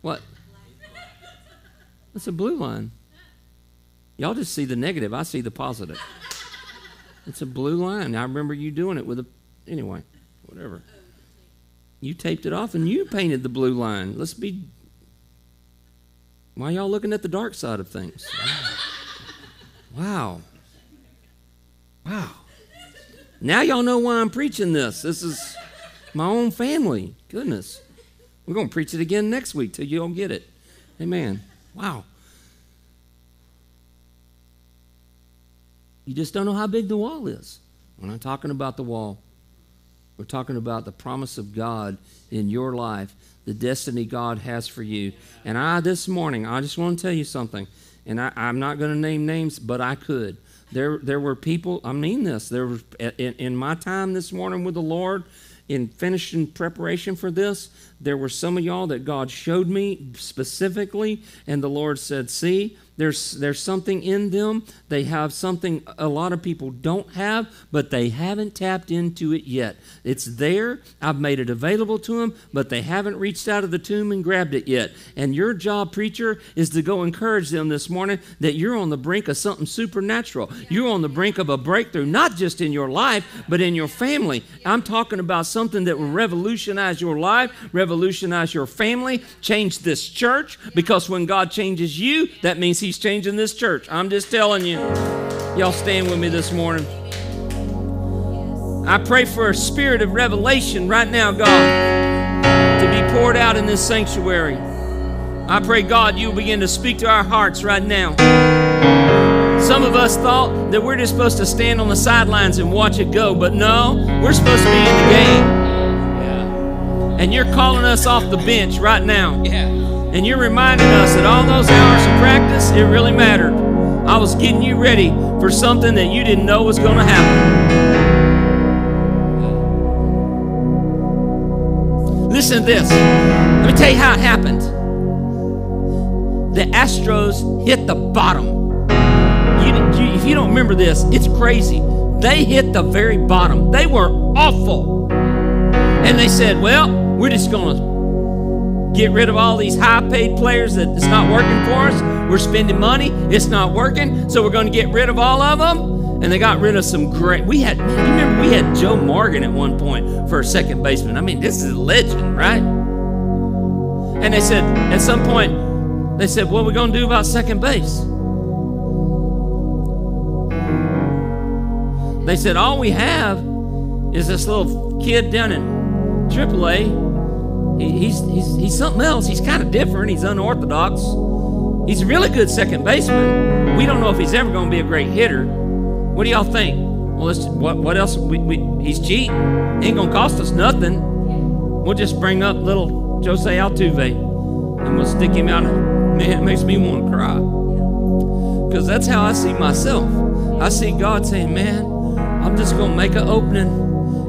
what? That's a blue line. Y'all just see the negative. I see the positive. It's a blue line. I remember you doing it with a. Anyway, whatever. You taped it off and you painted the blue line. Let's be. Why y'all looking at the dark side of things? Wow. Wow. Now y'all know why I'm preaching this. This is my own family. Goodness. We're going to preach it again next week till you don't get it. Amen. Wow. You just don't know how big the wall is. We're not talking about the wall. We're talking about the promise of God in your life, the destiny God has for you. And I, this morning, I just want to tell you something. And I, I'm not going to name names, but I could. There, there were people, I mean this, there was, in, in my time this morning with the Lord, in finishing preparation for this, there were some of y'all that God showed me specifically, and the Lord said, See, there's, there's something in them. They have something a lot of people don't have, but they haven't tapped into it yet. It's there. I've made it available to them, but they haven't reached out of the tomb and grabbed it yet. And your job, preacher, is to go encourage them this morning that you're on the brink of something supernatural. You're on the brink of a breakthrough, not just in your life, but in your family. I'm talking about something that will revolutionize your life, revolutionize your family, change this church, because when God changes you, that means He's changing this church. I'm just telling you. Y'all stand with me this morning. I pray for a spirit of revelation right now, God, to be poured out in this sanctuary. I pray, God, you begin to speak to our hearts right now. Some of us thought that we're just supposed to stand on the sidelines and watch it go, but no, we're supposed to be in the game. And you're calling us off the bench right now. And you're reminding us that all those hours of practice, it really mattered. I was getting you ready for something that you didn't know was going to happen. Listen to this. Let me tell you how it happened. The Astros hit the bottom. You, you, if you don't remember this, it's crazy. They hit the very bottom. They were awful. And they said, well, we're just going to get rid of all these high paid players that it's not working for us. We're spending money, it's not working, so we're going to get rid of all of them. And they got rid of some great. We had, you remember we had Joe Morgan at one point for a second baseman. I mean, this is a legend, right? And they said, at some point, they said, What are we going to do about second base? They said, All we have is this little kid down in AAA he's, he's, he's something else. He's kind of different. He's unorthodox. He's a really good second baseman. We don't know if he's ever going to be a great hitter. What do y'all think? Well, let's, what, what else? We, we, he's cheap. Ain't going to cost us nothing. We'll just bring up little Jose Altuve and we'll stick him out. Man, it makes me want to cry. Because that's how I see myself. I see God saying, man, I'm just going to make an opening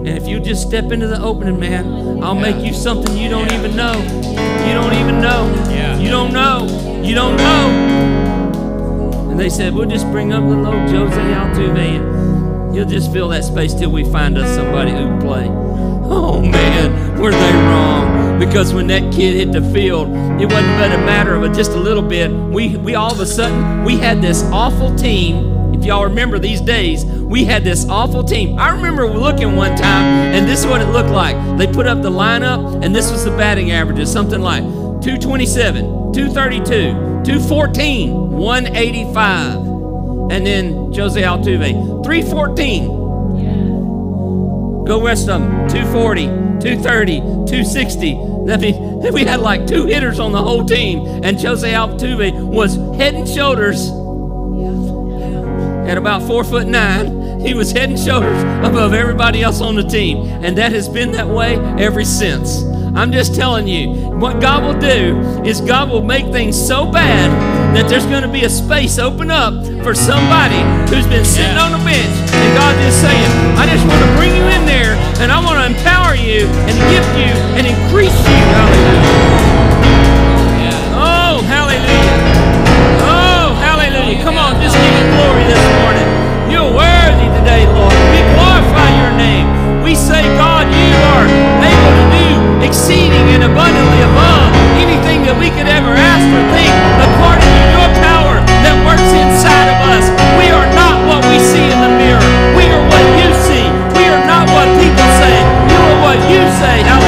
and if you just step into the opening, man, I'll make you something you don't even know. You don't even know. You don't know. You don't know. And they said, we'll just bring up the old Jose Altuve and he'll just fill that space till we find us somebody who can play. Oh man, were they wrong? Because when that kid hit the field, it wasn't but a matter of just a little bit. We we all of a sudden we had this awful team If y'all remember these days, we had this awful team. I remember looking one time, and this is what it looked like. They put up the lineup, and this was the batting averages something like 227, 232, 214, 185. And then Jose Altuve, 314. Go rest of them, 240, 230, 260. That means we had like two hitters on the whole team, and Jose Altuve was head and shoulders at about four foot nine, he was head and shoulders above everybody else on the team. And that has been that way ever since. I'm just telling you, what God will do is God will make things so bad that there's going to be a space open up for somebody who's been sitting on the bench. And God is saying, I just want to bring you in there and I want to empower you and gift you and increase you. Hallelujah. Come on, just give him glory this morning. You're worthy today, Lord. We glorify your name. We say, God, you are able to do exceeding and abundantly above anything that we could ever ask or think according to your power that works inside of us. We are not what we see in the mirror. We are what you see. We are not what people say. You are what you say. Hallelujah.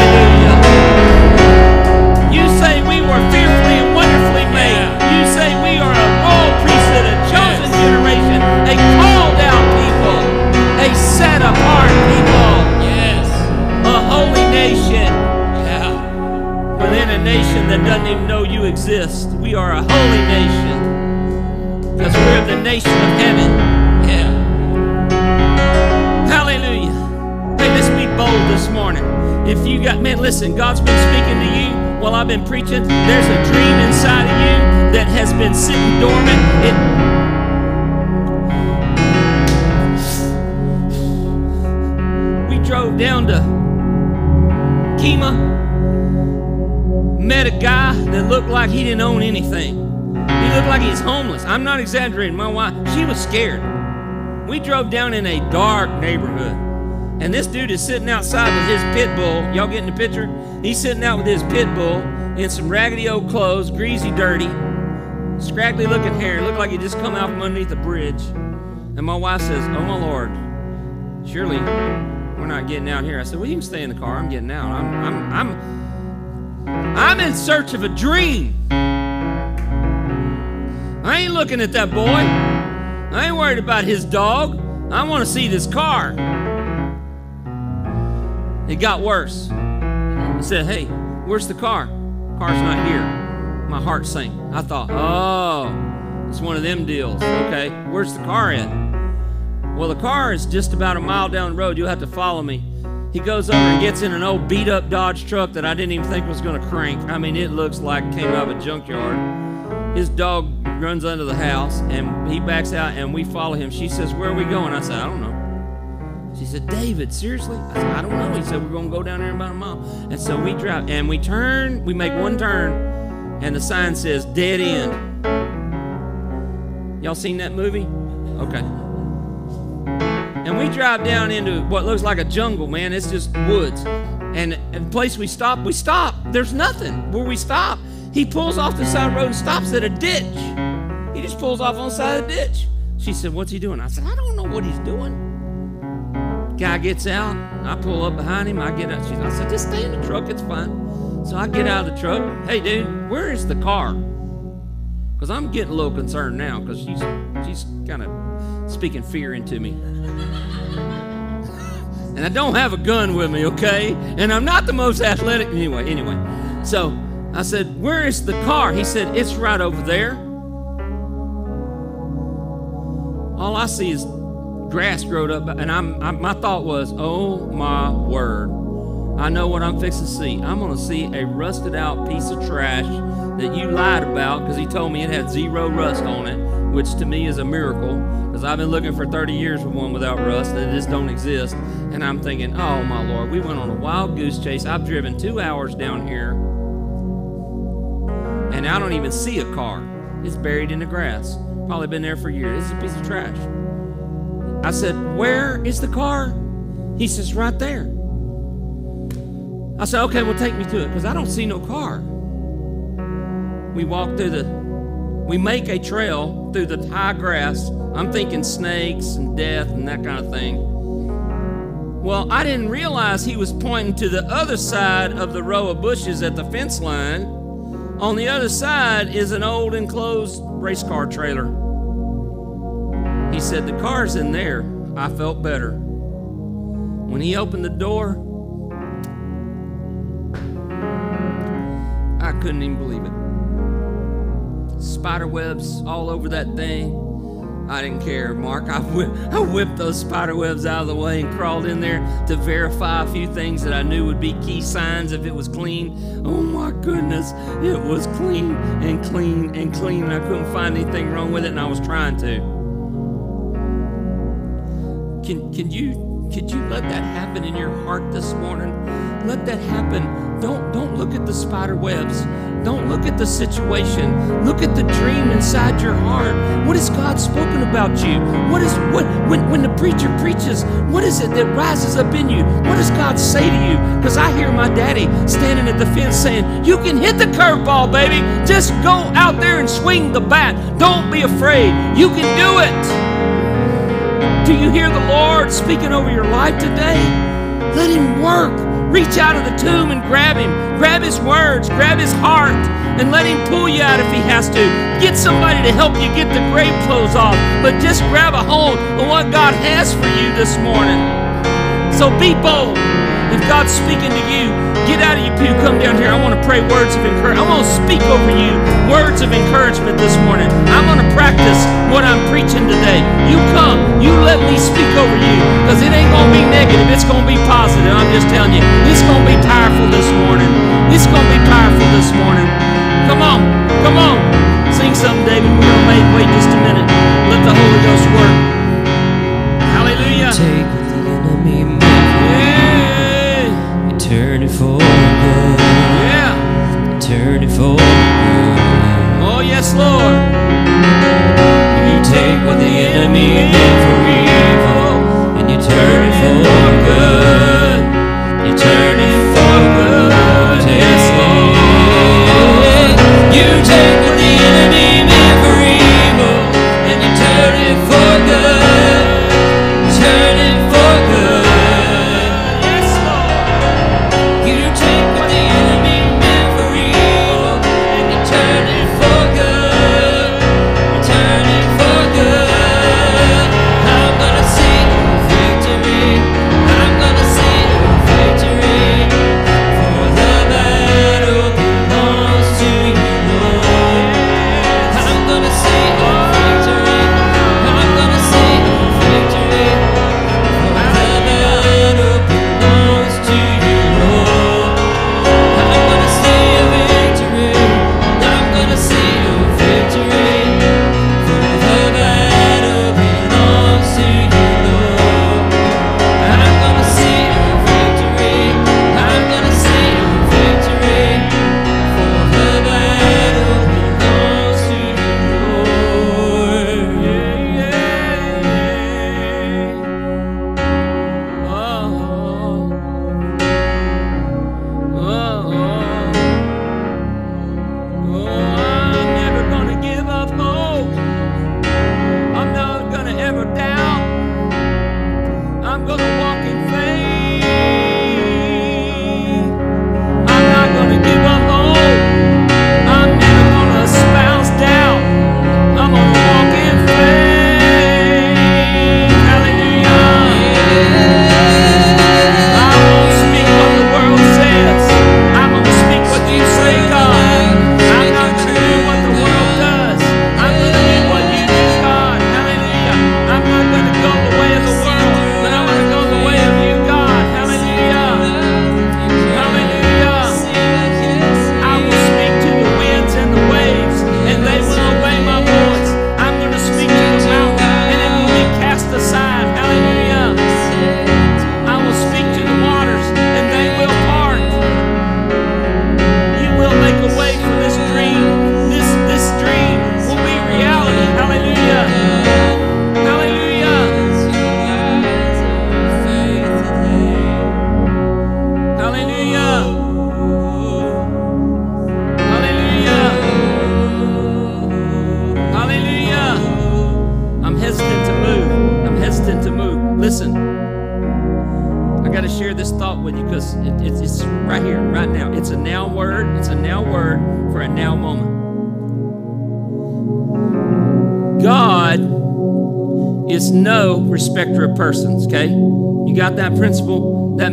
that doesn't even know you exist. We are a holy nation because we're the nation of heaven. Yeah. Hallelujah. Hey, let's be bold this morning. If you got, man, listen, God's been speaking to you while I've been preaching. There's a dream inside of you that has been sitting dormant. It, drove down to Kemah looked like he didn't own anything. He looked like he's homeless. I'm not exaggerating. My wife, she was scared. We drove down in a dark neighborhood. And this dude is sitting outside with his pit bull. Y'all getting the picture? He's sitting out with his pit bull in some raggedy old clothes, greasy, dirty, scraggly looking hair. Looked like he just come out from underneath a bridge. And my wife says, Oh my Lord, surely we're not getting out here. I said, Well, you can stay in the car. I'm getting out. I'm I'm I'm I'm in search of a dream. I ain't looking at that boy. I ain't worried about his dog. I want to see this car. It got worse. I said, Hey, where's the car? Car's not here. My heart sank. I thought, Oh, it's one of them deals. Okay, where's the car at? Well, the car is just about a mile down the road. You'll have to follow me. He goes over and gets in an old beat up Dodge truck that I didn't even think was going to crank. I mean, it looks like it came out of a junkyard. His dog runs under the house and he backs out and we follow him. She says, Where are we going? I said, I don't know. She said, David, seriously? I said, I don't know. He said, We're going to go down there in about a mile. And so we drive and we turn, we make one turn, and the sign says, Dead end. Y'all seen that movie? Okay. And we mm-hmm. drive down into what looks like a jungle, man. It's just woods. And, the place we stop, we stop. There's nothing where we stop. He pulls off the side the road and stops at a ditch. He just pulls off on the side of the ditch. She said, What's he doing? I said, I don't know what he's doing. Guy gets out. I pull up behind him. I get out. She, I said, Just stay in the truck. It's fine. So I get out of the truck. Hey, dude, where is the car? Because I'm getting a little concerned now because she's, she's kind of speaking fear into me and I don't have a gun with me, okay? And I'm not the most athletic anyway. Anyway, so I said, "Where is the car?" He said, "It's right over there." All I see is grass growed up, and I'm, I, my thought was, "Oh my word!" I know what I'm fixing to see. I'm going to see a rusted out piece of trash that you lied about because he told me it had zero rust on it, which to me is a miracle because I've been looking for 30 years for one without rust that just don't exist. And I'm thinking, oh my Lord, we went on a wild goose chase. I've driven two hours down here and I don't even see a car. It's buried in the grass. Probably been there for years. It's a piece of trash. I said, Where is the car? He says, Right there. I said, Okay, well, take me to it because I don't see no car. We walk through the, we make a trail through the high grass I'm thinking snakes and death and that kind of thing. Well, I didn't realize he was pointing to the other side of the row of bushes at the fence line. On the other side is an old enclosed race car trailer. He said, The car's in there. I felt better. When he opened the door, I couldn't even believe it. Spider webs all over that thing. I didn't care, Mark. I, I whipped those spider webs out of the way and crawled in there to verify a few things that I knew would be key signs if it was clean. Oh my goodness, it was clean and clean and clean. And I couldn't find anything wrong with it, and I was trying to. Can, can you could you let that happen in your heart this morning? Let that happen. Don't don't look at the spider webs. Don't look at the situation. Look at the dream inside your heart. What has God spoken about you? What is what when when the preacher preaches, what is it that rises up in you? What does God say to you? Because I hear my daddy standing at the fence saying, You can hit the curveball, baby. Just go out there and swing the bat. Don't be afraid. You can do it. Do you hear the Lord speaking over your life today? Let Him work. Reach out of the tomb and grab Him. Grab His words, grab His heart, and let Him pull you out if He has to. Get somebody to help you get the grave clothes off, but just grab a hold of what God has for you this morning. So be bold. If God's speaking to you, get out of your pew, come down here. I want to pray words of encouragement. I want to speak over you words of encouragement this morning. I'm going to practice what I'm preaching today. You come, you let me speak over you because it ain't going to be negative, it's going to be positive. I'm just telling you, it's going to be powerful this morning. It's going to be powerful this morning. Come on, come on. Sing something, David. We're going to wait, wait just a minute. Let the Holy Ghost work. Hallelujah. Take the enemy turn it for good. Yeah. Turn it for good. Oh, yes, Lord. You take what the enemy meant for evil, and you turn it for good. You turn it for good. Yes, Lord. You take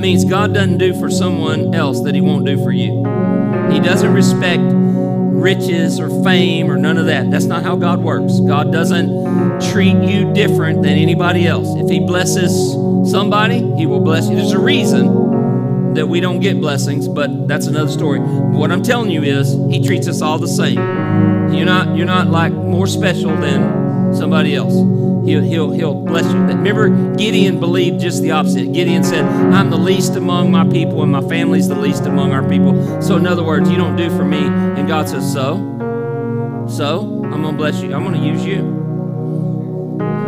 means God doesn't do for someone else that He won't do for you. He doesn't respect riches or fame or none of that. That's not how God works. God doesn't treat you different than anybody else. If He blesses somebody, He will bless you. There's a reason that we don't get blessings, but that's another story. What I'm telling you is He treats us all the same. You're not you're not like more special than somebody else. He'll, he'll, he'll bless you. Remember, Gideon believed just the opposite. Gideon said, I'm the least among my people, and my family's the least among our people. So, in other words, you don't do for me. And God says, So? So? I'm going to bless you. I'm going to use you.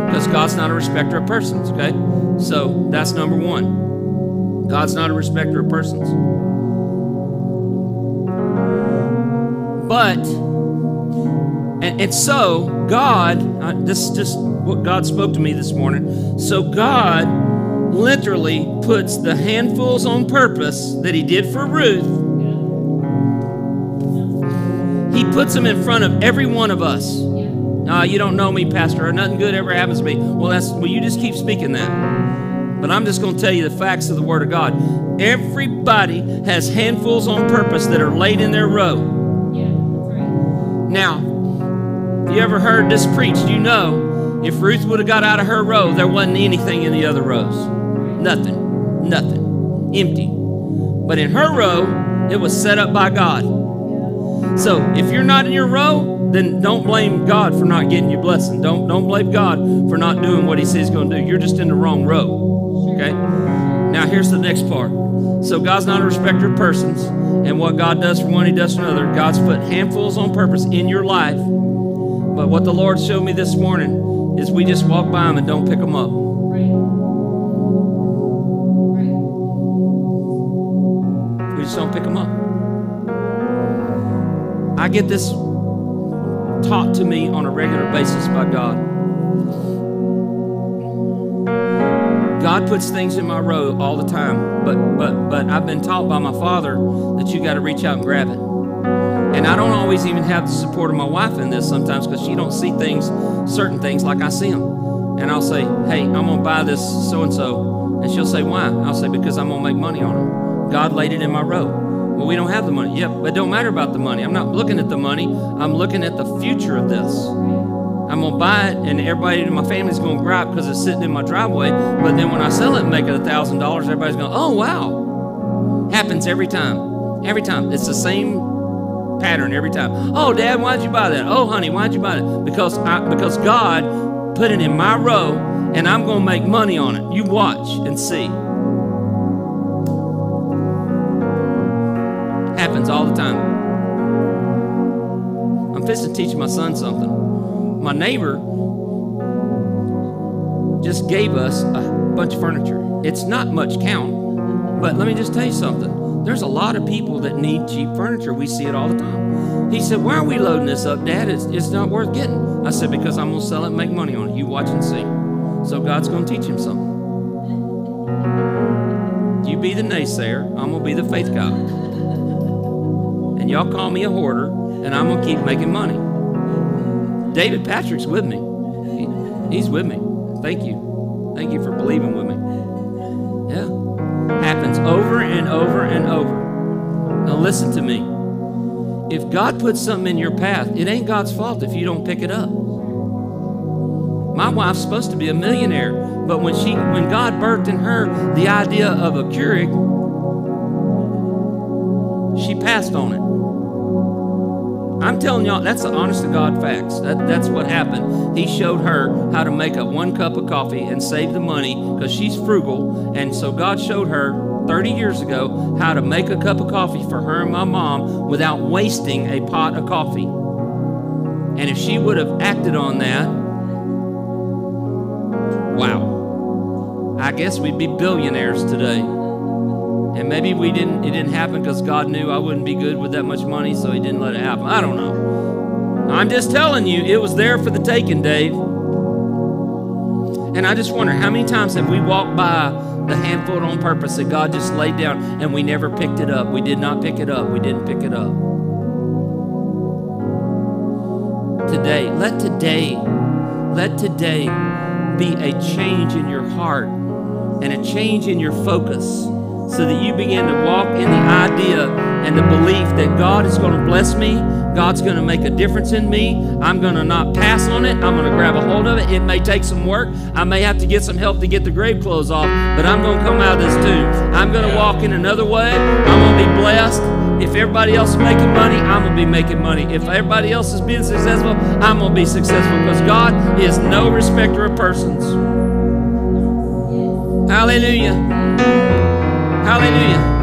Because God's not a respecter of persons, okay? So, that's number one. God's not a respecter of persons. But and, and so God, uh, this is just what God spoke to me this morning. So God literally puts the handfuls on purpose that He did for Ruth. He puts them in front of every one of us. Uh, you don't know me, Pastor, or nothing good ever happens to me. Well, that's well, you just keep speaking that. But I'm just going to tell you the facts of the Word of God. Everybody has handfuls on purpose that are laid in their row. Yeah, right. Now, you ever heard this preached? You know, if Ruth would have got out of her row, there wasn't anything in the other rows. Nothing. Nothing. Empty. But in her row, it was set up by God. So if you're not in your row, then don't blame God for not getting your blessing. Don't don't blame God for not doing what He says He's going to do. You're just in the wrong row. Okay. Now here's the next part. So God's not a respecter of persons, and what God does for one, He does for another. God's put handfuls on purpose in your life. But what the Lord showed me this morning is we just walk by them and don't pick them up. We just don't pick them up. I get this taught to me on a regular basis by God. God puts things in my row all the time, but but but I've been taught by my father that you got to reach out and grab it. And I don't always even have the support of my wife in this sometimes because she don't see things, certain things like I see them. And I'll say, "Hey, I'm gonna buy this so and so," and she'll say, "Why?" I'll say, "Because I'm gonna make money on it. God laid it in my row." Well, we don't have the money. Yep, but it don't matter about the money. I'm not looking at the money. I'm looking at the future of this. I'm gonna buy it, and everybody in my family's gonna grab because it's sitting in my driveway. But then when I sell it and make it a thousand dollars, everybody's going, "Oh wow!" Happens every time. Every time. It's the same pattern every time. Oh, Dad, why'd you buy that? Oh, honey, why'd you buy that? Because I, because God put it in my row, and I'm gonna make money on it. You watch and see. Happens all the time. I'm fixing to teach my son something. My neighbor just gave us a bunch of furniture. It's not much count, but let me just tell you something. There's a lot of people that need cheap furniture. We see it all the time. He said, Why are we loading this up, Dad? It's, it's not worth getting. I said, Because I'm going to sell it and make money on it. You watch and see. So God's going to teach him something. You be the naysayer, I'm going to be the faith guy. And y'all call me a hoarder, and I'm going to keep making money. David Patrick's with me. He- he's with me. Thank you. Thank you for believing with me. Over and over and over. Now listen to me. If God puts something in your path, it ain't God's fault if you don't pick it up. My wife's supposed to be a millionaire, but when she when God birthed in her the idea of a Keurig, she passed on it. I'm telling y'all, that's the honest to God facts. That, that's what happened. He showed her how to make a one cup of coffee and save the money because she's frugal. And so God showed her 30 years ago how to make a cup of coffee for her and my mom without wasting a pot of coffee. And if she would have acted on that, wow. I guess we'd be billionaires today. And maybe we didn't it didn't happen because God knew I wouldn't be good with that much money, so he didn't let it happen. I don't know. I'm just telling you, it was there for the taking, Dave. And I just wonder how many times have we walked by the handful on purpose that God just laid down and we never picked it up. We did not pick it up. We didn't pick it up. Today, let today, let today be a change in your heart and a change in your focus so that you begin to walk in the idea and the belief that God is going to bless me. God's going to make a difference in me. I'm going to not pass on it. I'm going to grab a hold of it. It may take some work. I may have to get some help to get the grave clothes off, but I'm going to come out of this too. I'm going to walk in another way. I'm going to be blessed. If everybody else is making money, I'm going to be making money. If everybody else is being successful, I'm going to be successful because God is no respecter of persons. Hallelujah. Hallelujah.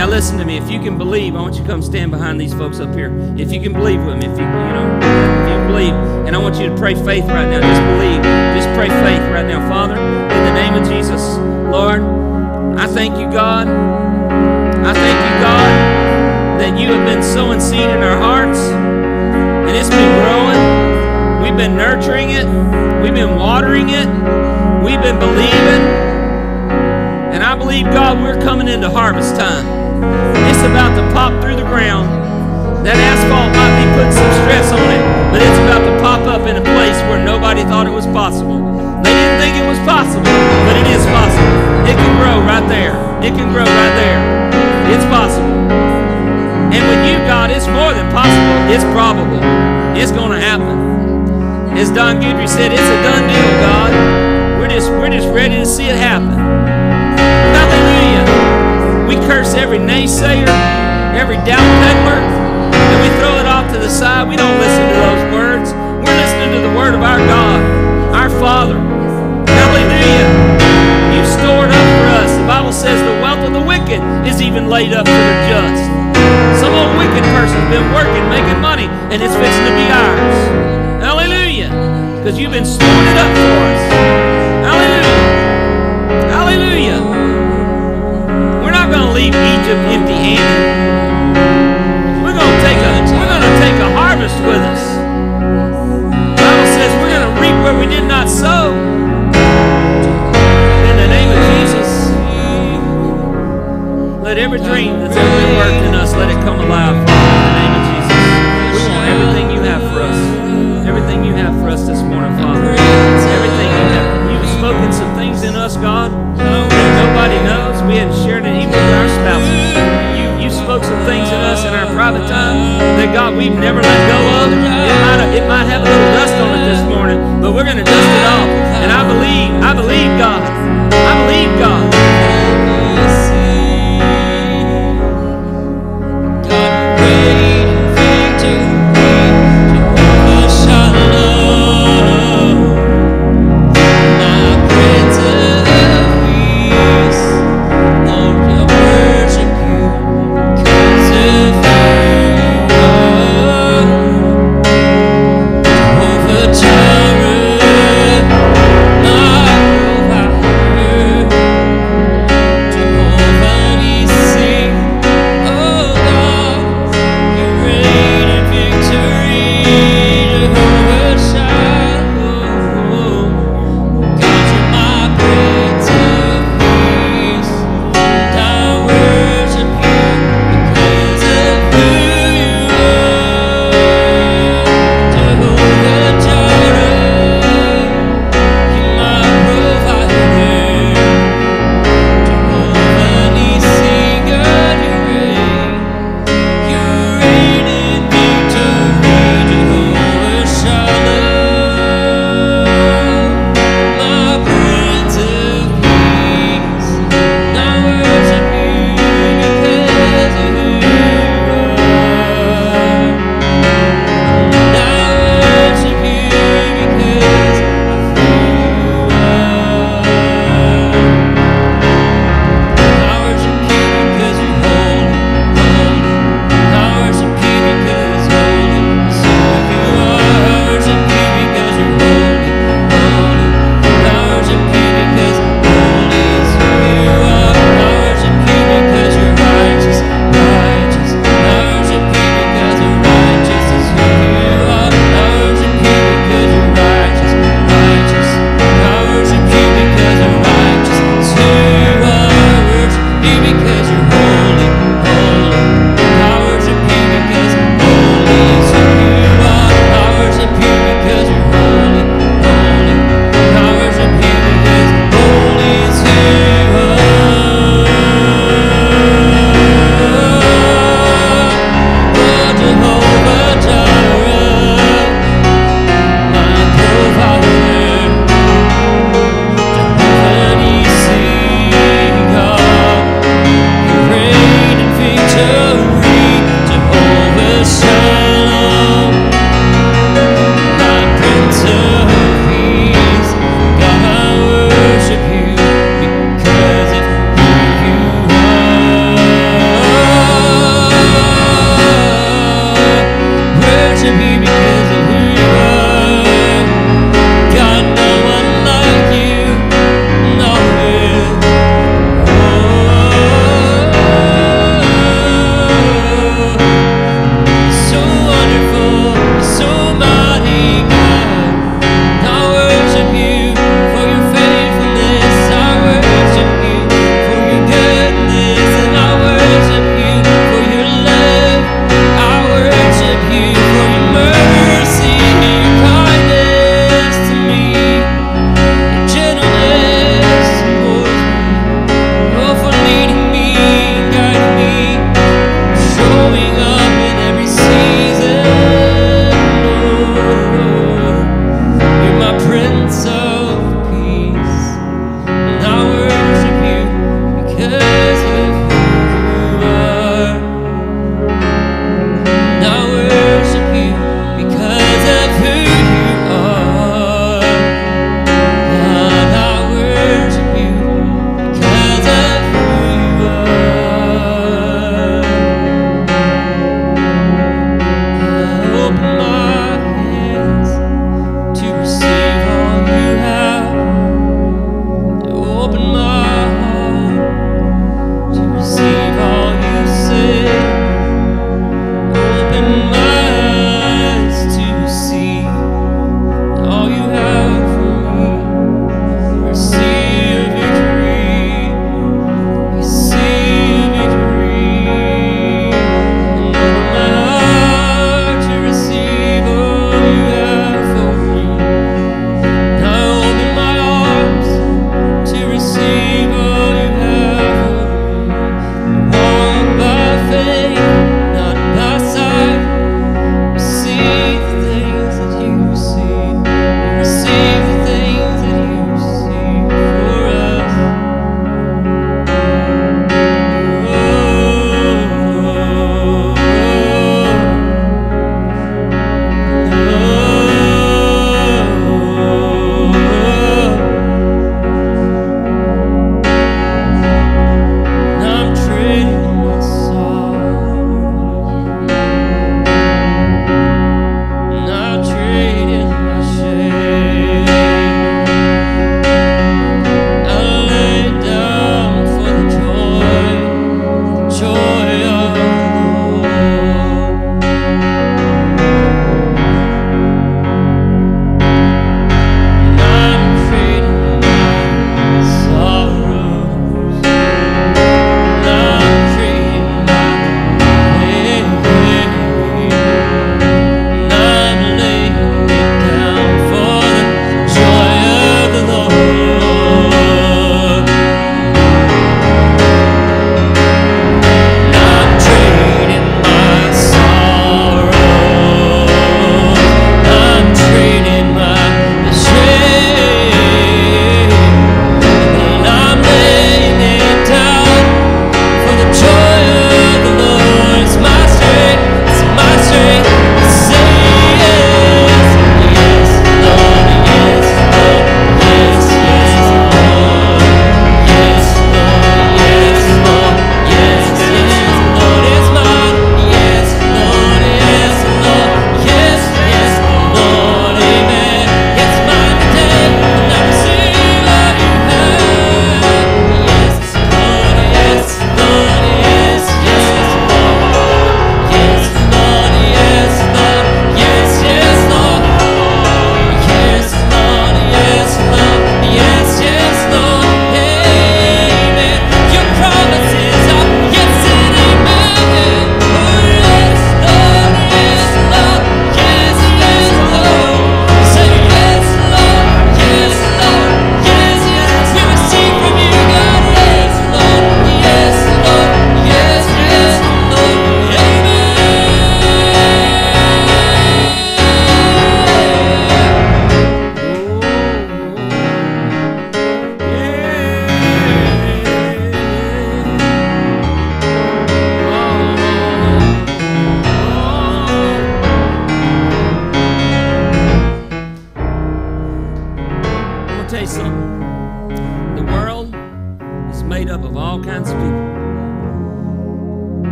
Now listen to me. If you can believe, I want you to come stand behind these folks up here. If you can believe with me, if you you know, if you believe, and I want you to pray faith right now. Just believe. Just pray faith right now, Father, in the name of Jesus, Lord. I thank you, God. I thank you, God, that you have been sowing seed in our hearts, and it's been growing. We've been nurturing it. We've been watering it. We've been believing. And I believe, God, we're coming into harvest time. It's about to pop through the ground. That asphalt might be putting some stress on it, but it's about to pop up in a place where nobody thought it was possible. They didn't think it was possible, but it is possible. It can grow right there. It can grow right there. It's possible. And with you, God, it's more than possible. It's probable. It's going to happen. As Don Guidry said, it's a done deal, God. We're just we're just ready to see it happen. Curse every naysayer, every doubt and we throw it off to the side. We don't listen to those words. We're listening to the word of our God, our Father. Hallelujah. You stored up for us. The Bible says the wealth of the wicked is even laid up for the just. Some old wicked person's been working, making money, and it's fixing to be ours. Hallelujah. Because you've been storing it up for us. Hallelujah. Hallelujah. To leave Egypt empty-handed. We're to take a we're to take a harvest with us. The Bible says we're to reap where we did not sow. In the name of Jesus. Let every dream that's ever been worked in us, let it come alive. In the name of Jesus. We want everything you have for us. Everything you have for us this morning, Father. Everything you have. You've spoken some we've never let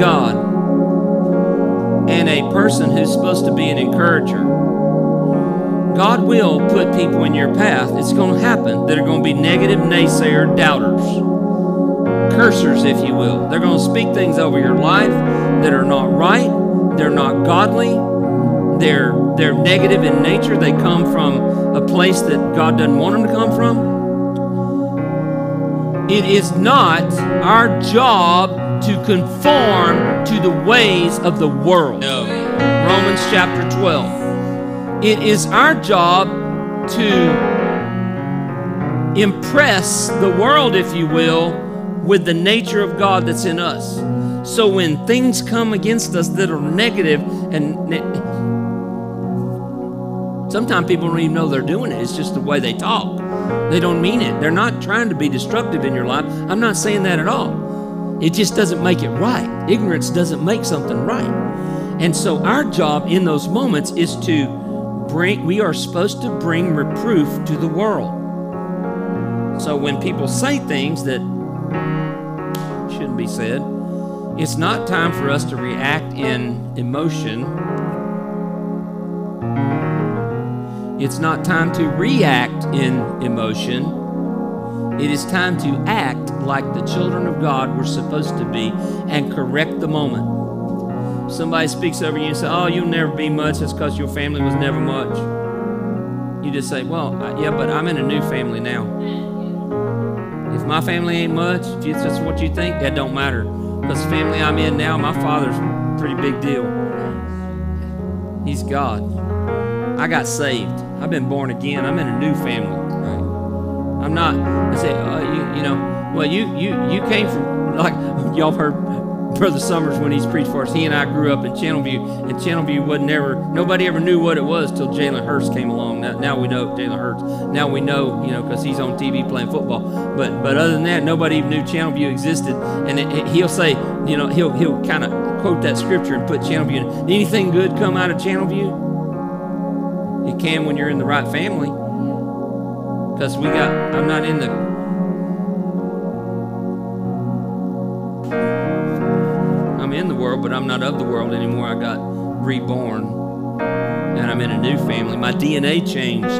God and a person who's supposed to be an encourager. God will put people in your path. It's going to happen that are going to be negative, naysayer, doubters, cursers, if you will. They're going to speak things over your life that are not right. They're not godly. They're they're negative in nature. They come from a place that God doesn't want them to come from. It is not our job to conform to the ways of the world. No. Romans chapter 12. It is our job to impress the world, if you will, with the nature of God that's in us. So when things come against us that are negative, and ne- sometimes people don't even know they're doing it, it's just the way they talk. They don't mean it. They're not trying to be destructive in your life. I'm not saying that at all. It just doesn't make it right. Ignorance doesn't make something right. And so our job in those moments is to bring, we are supposed to bring reproof to the world. So when people say things that shouldn't be said, it's not time for us to react in emotion. It's not time to react in emotion. It is time to act like the children of God we're supposed to be and correct the moment. Somebody speaks over you and says, Oh, you'll never be much. That's because your family was never much. You just say, Well, yeah, but I'm in a new family now. If my family ain't much, if it's just what you think, that don't matter. Because the family I'm in now, my father's a pretty big deal. He's God. I got saved. I've been born again. I'm in a new family. I'm not. I say, uh, you, you know, well, you you you came from like y'all heard Brother Summers when he's preached for us. He and I grew up in Channelview, and Channelview wasn't ever. Nobody ever knew what it was till Jalen Hurts came along. Now, now we know Jalen Hurts. Now we know, you know, because he's on TV playing football. But but other than that, nobody even knew Channelview existed. And it, it- he'll say, you know, he'll he'll kind of quote that scripture and put Channelview. in. Anything good come out of Channelview? It can when you're in the right family. Because we got, I'm not in the, I'm in the world, but I'm not of the world anymore. I got reborn and I'm in a new family. My DNA changed.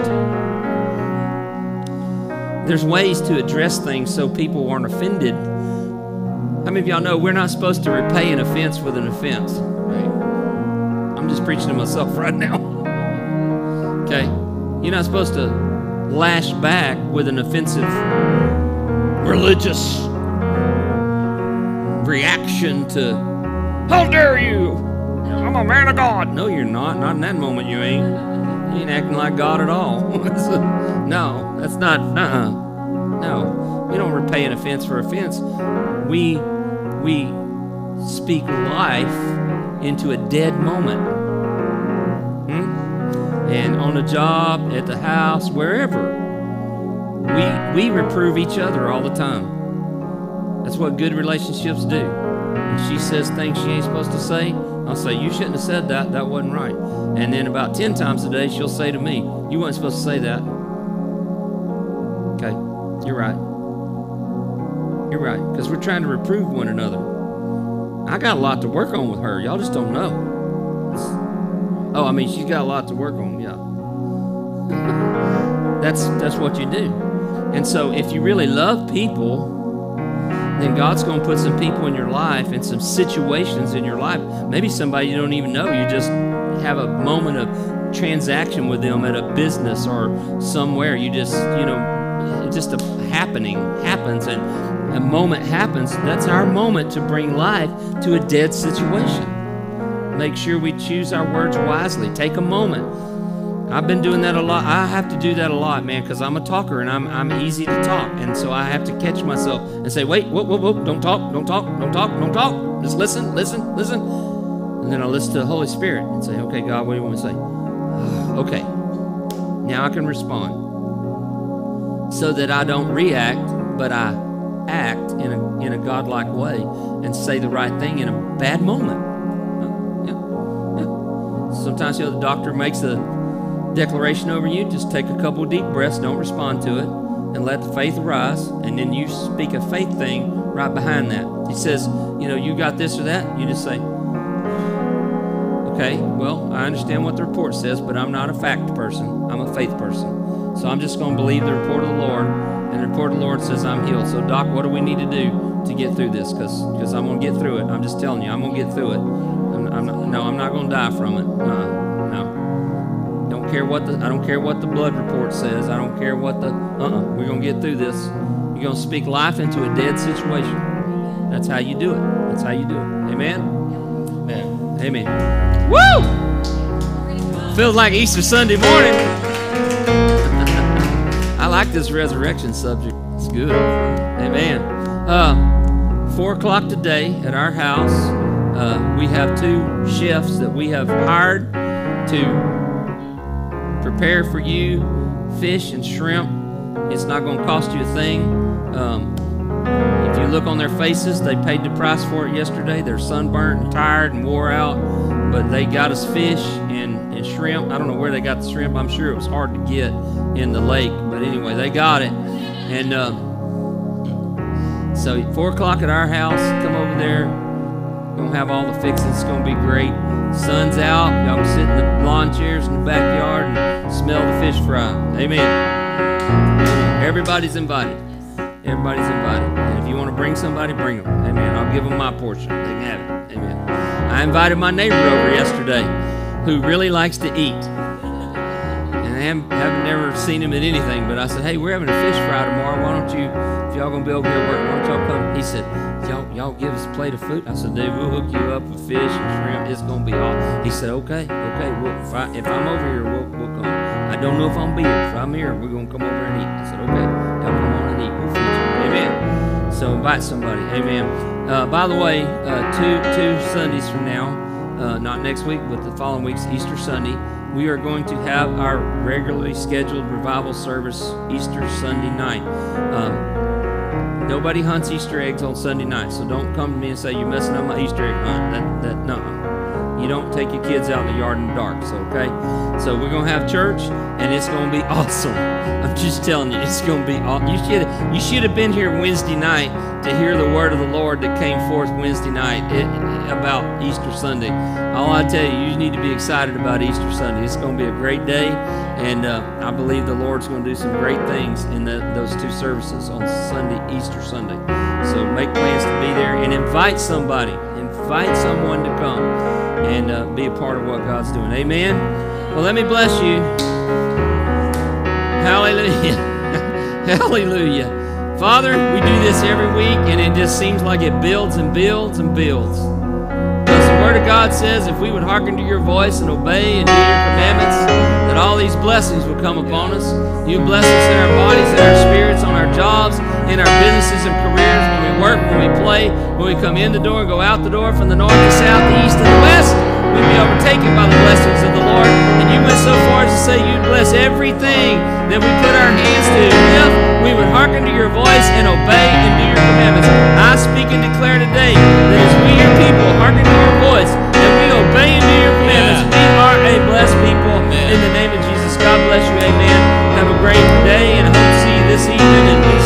There's ways to address things so people aren't offended. How many of y'all know we're not supposed to repay an offense with an offense? Right. I'm just preaching to myself right now. Okay? You're not supposed to lash back with an offensive religious reaction to, how dare you? I'm a man of God. No, you're not. Not in that moment, you ain't. You ain't acting like God at all. no, that's not, uh No, we don't repay an offense for offense. We, we speak life into a dead moment. Hmm? And on the job, at the house, wherever. We, we reprove each other all the time. That's what good relationships do. When she says things she ain't supposed to say, I'll say, You shouldn't have said that. That wasn't right. And then about 10 times a day, she'll say to me, You weren't supposed to say that. Okay, you're right. You're right. Because we're trying to reprove one another. I got a lot to work on with her. Y'all just don't know. Oh, I mean, she's got a lot to work on. Yeah. that's that's what you do. And so, if you really love people, then God's going to put some people in your life and some situations in your life. Maybe somebody you don't even know. You just have a moment of transaction with them at a business or somewhere. You just, you know, just a happening happens and a moment happens. That's our moment to bring life to a dead situation. Make sure we choose our words wisely. Take a moment. I've been doing that a lot. I have to do that a lot, man, because I'm a talker and I'm, I'm easy to talk. And so I have to catch myself and say, wait, whoa, whoa, whoa, don't talk, don't talk, don't talk, don't talk. Just listen, listen, listen. And then I listen to the Holy Spirit and say, okay, God, what do you want me to say? okay, now I can respond so that I don't react, but I act in a, in a godlike way and say the right thing in a bad moment. Sometimes you know, the doctor makes a declaration over you, just take a couple deep breaths, don't respond to it, and let the faith rise, and then you speak a faith thing right behind that. He says, you know, you got this or that, you just say, okay, well, I understand what the report says, but I'm not a fact person, I'm a faith person. So I'm just going to believe the report of the Lord, and the report of the Lord says I'm healed. So, Doc, what do we need to do to get through this? Because I'm going to get through it. I'm just telling you, I'm going to get through it. I'm, not, no, I'm not going to die from it. Uh, no. Don't care what the I don't care what the blood report says. I don't care what the uh-uh. We're gonna get through this. You're gonna speak life into a dead situation. That's how you do it. That's how you do it. Amen. Amen. Amen. Woo! Feels like Easter Sunday morning. I like this resurrection subject. It's good. Amen. Uh, four o'clock today at our house. Uh, we have two chefs that we have hired to prepare for you fish and shrimp. It's not going to cost you a thing. Um, if you look on their faces, they paid the price for it yesterday. They're sunburnt and tired and wore out, but they got us fish and, and shrimp. I don't know where they got the shrimp. I'm sure it was hard to get in the lake, but anyway, they got it. And uh, so, four o'clock at our house, come over there. To have all the fixings. It's to be great. Sun's out. Y'all can sit in the lawn chairs in the backyard and smell the fish fry. Amen. Everybody's invited. Everybody's invited. And if you want to bring somebody, bring them. Amen. I'll give them my portion. They can have it. Amen. I invited my neighbor over yesterday who really likes to eat. I haven't, never seen him in anything, but I said, hey, we're having a fish fry tomorrow. Why don't you, if y'all going to be over here working, why don't y'all come? He said, y'all, y'all give us a plate of food? I said, dude, we'll hook you up with fish and shrimp. It's going to be awesome. He said, okay, okay. Well, if, I, I'm over here, we'll, we'll come. I don't know if I'm be here. If I'm here, we're going to come over and eat. I said, okay, y'all come on and eat. We'll feed you. Amen. So invite somebody. Amen. Uh, by the way, uh, two, two Sundays from now, uh, not next week, but the following week's Easter Sunday, we are going to have our regularly scheduled revival service Easter Sunday night. Um, Nobody hunts Easter eggs on Sunday night, so don't come to me and say you're messing up my Easter egg hunt. That that no. You don't take your kids out in the yard in the dark, so okay? So we're gonna have church and it's gonna be awesome. I'm just telling you, it's gonna be awesome. You should you should have been here Wednesday night to hear the word of the Lord that came forth Wednesday night it, about Easter Sunday. All I tell you, you need to be excited about Easter Sunday. It's gonna be a great day, and uh, I believe the Lord's gonna do some great things in the, those two services on Sunday, Easter Sunday. So make plans to be there and invite somebody, invite someone to come and uh, be a part of what God's doing. Amen. Well, let me bless you. Hallelujah. Hallelujah. Father, we do this every week, and it just seems like it builds and builds and builds. Because the Word of God says if we would hearken to your voice and obey and do your commandments, that all these blessings will come upon us. You bless us in our bodies, in our spirits, on our jobs, in our businesses and careers, when we work, when we play, when we come in the door and go out the door, from the north to south, the east to the west, we be overtaken by the blessings of the Lord. And you went so far as to say you'd bless everything that we put our hands to if we would hearken to your voice and obey and do your commandments. I speak and declare today that as we, your people, hearken to your voice, that we obey and do your commandments, we are a blessed people. Amen. In the name of Jesus, God bless you. Amen. Have a great day and I hope to see you this evening.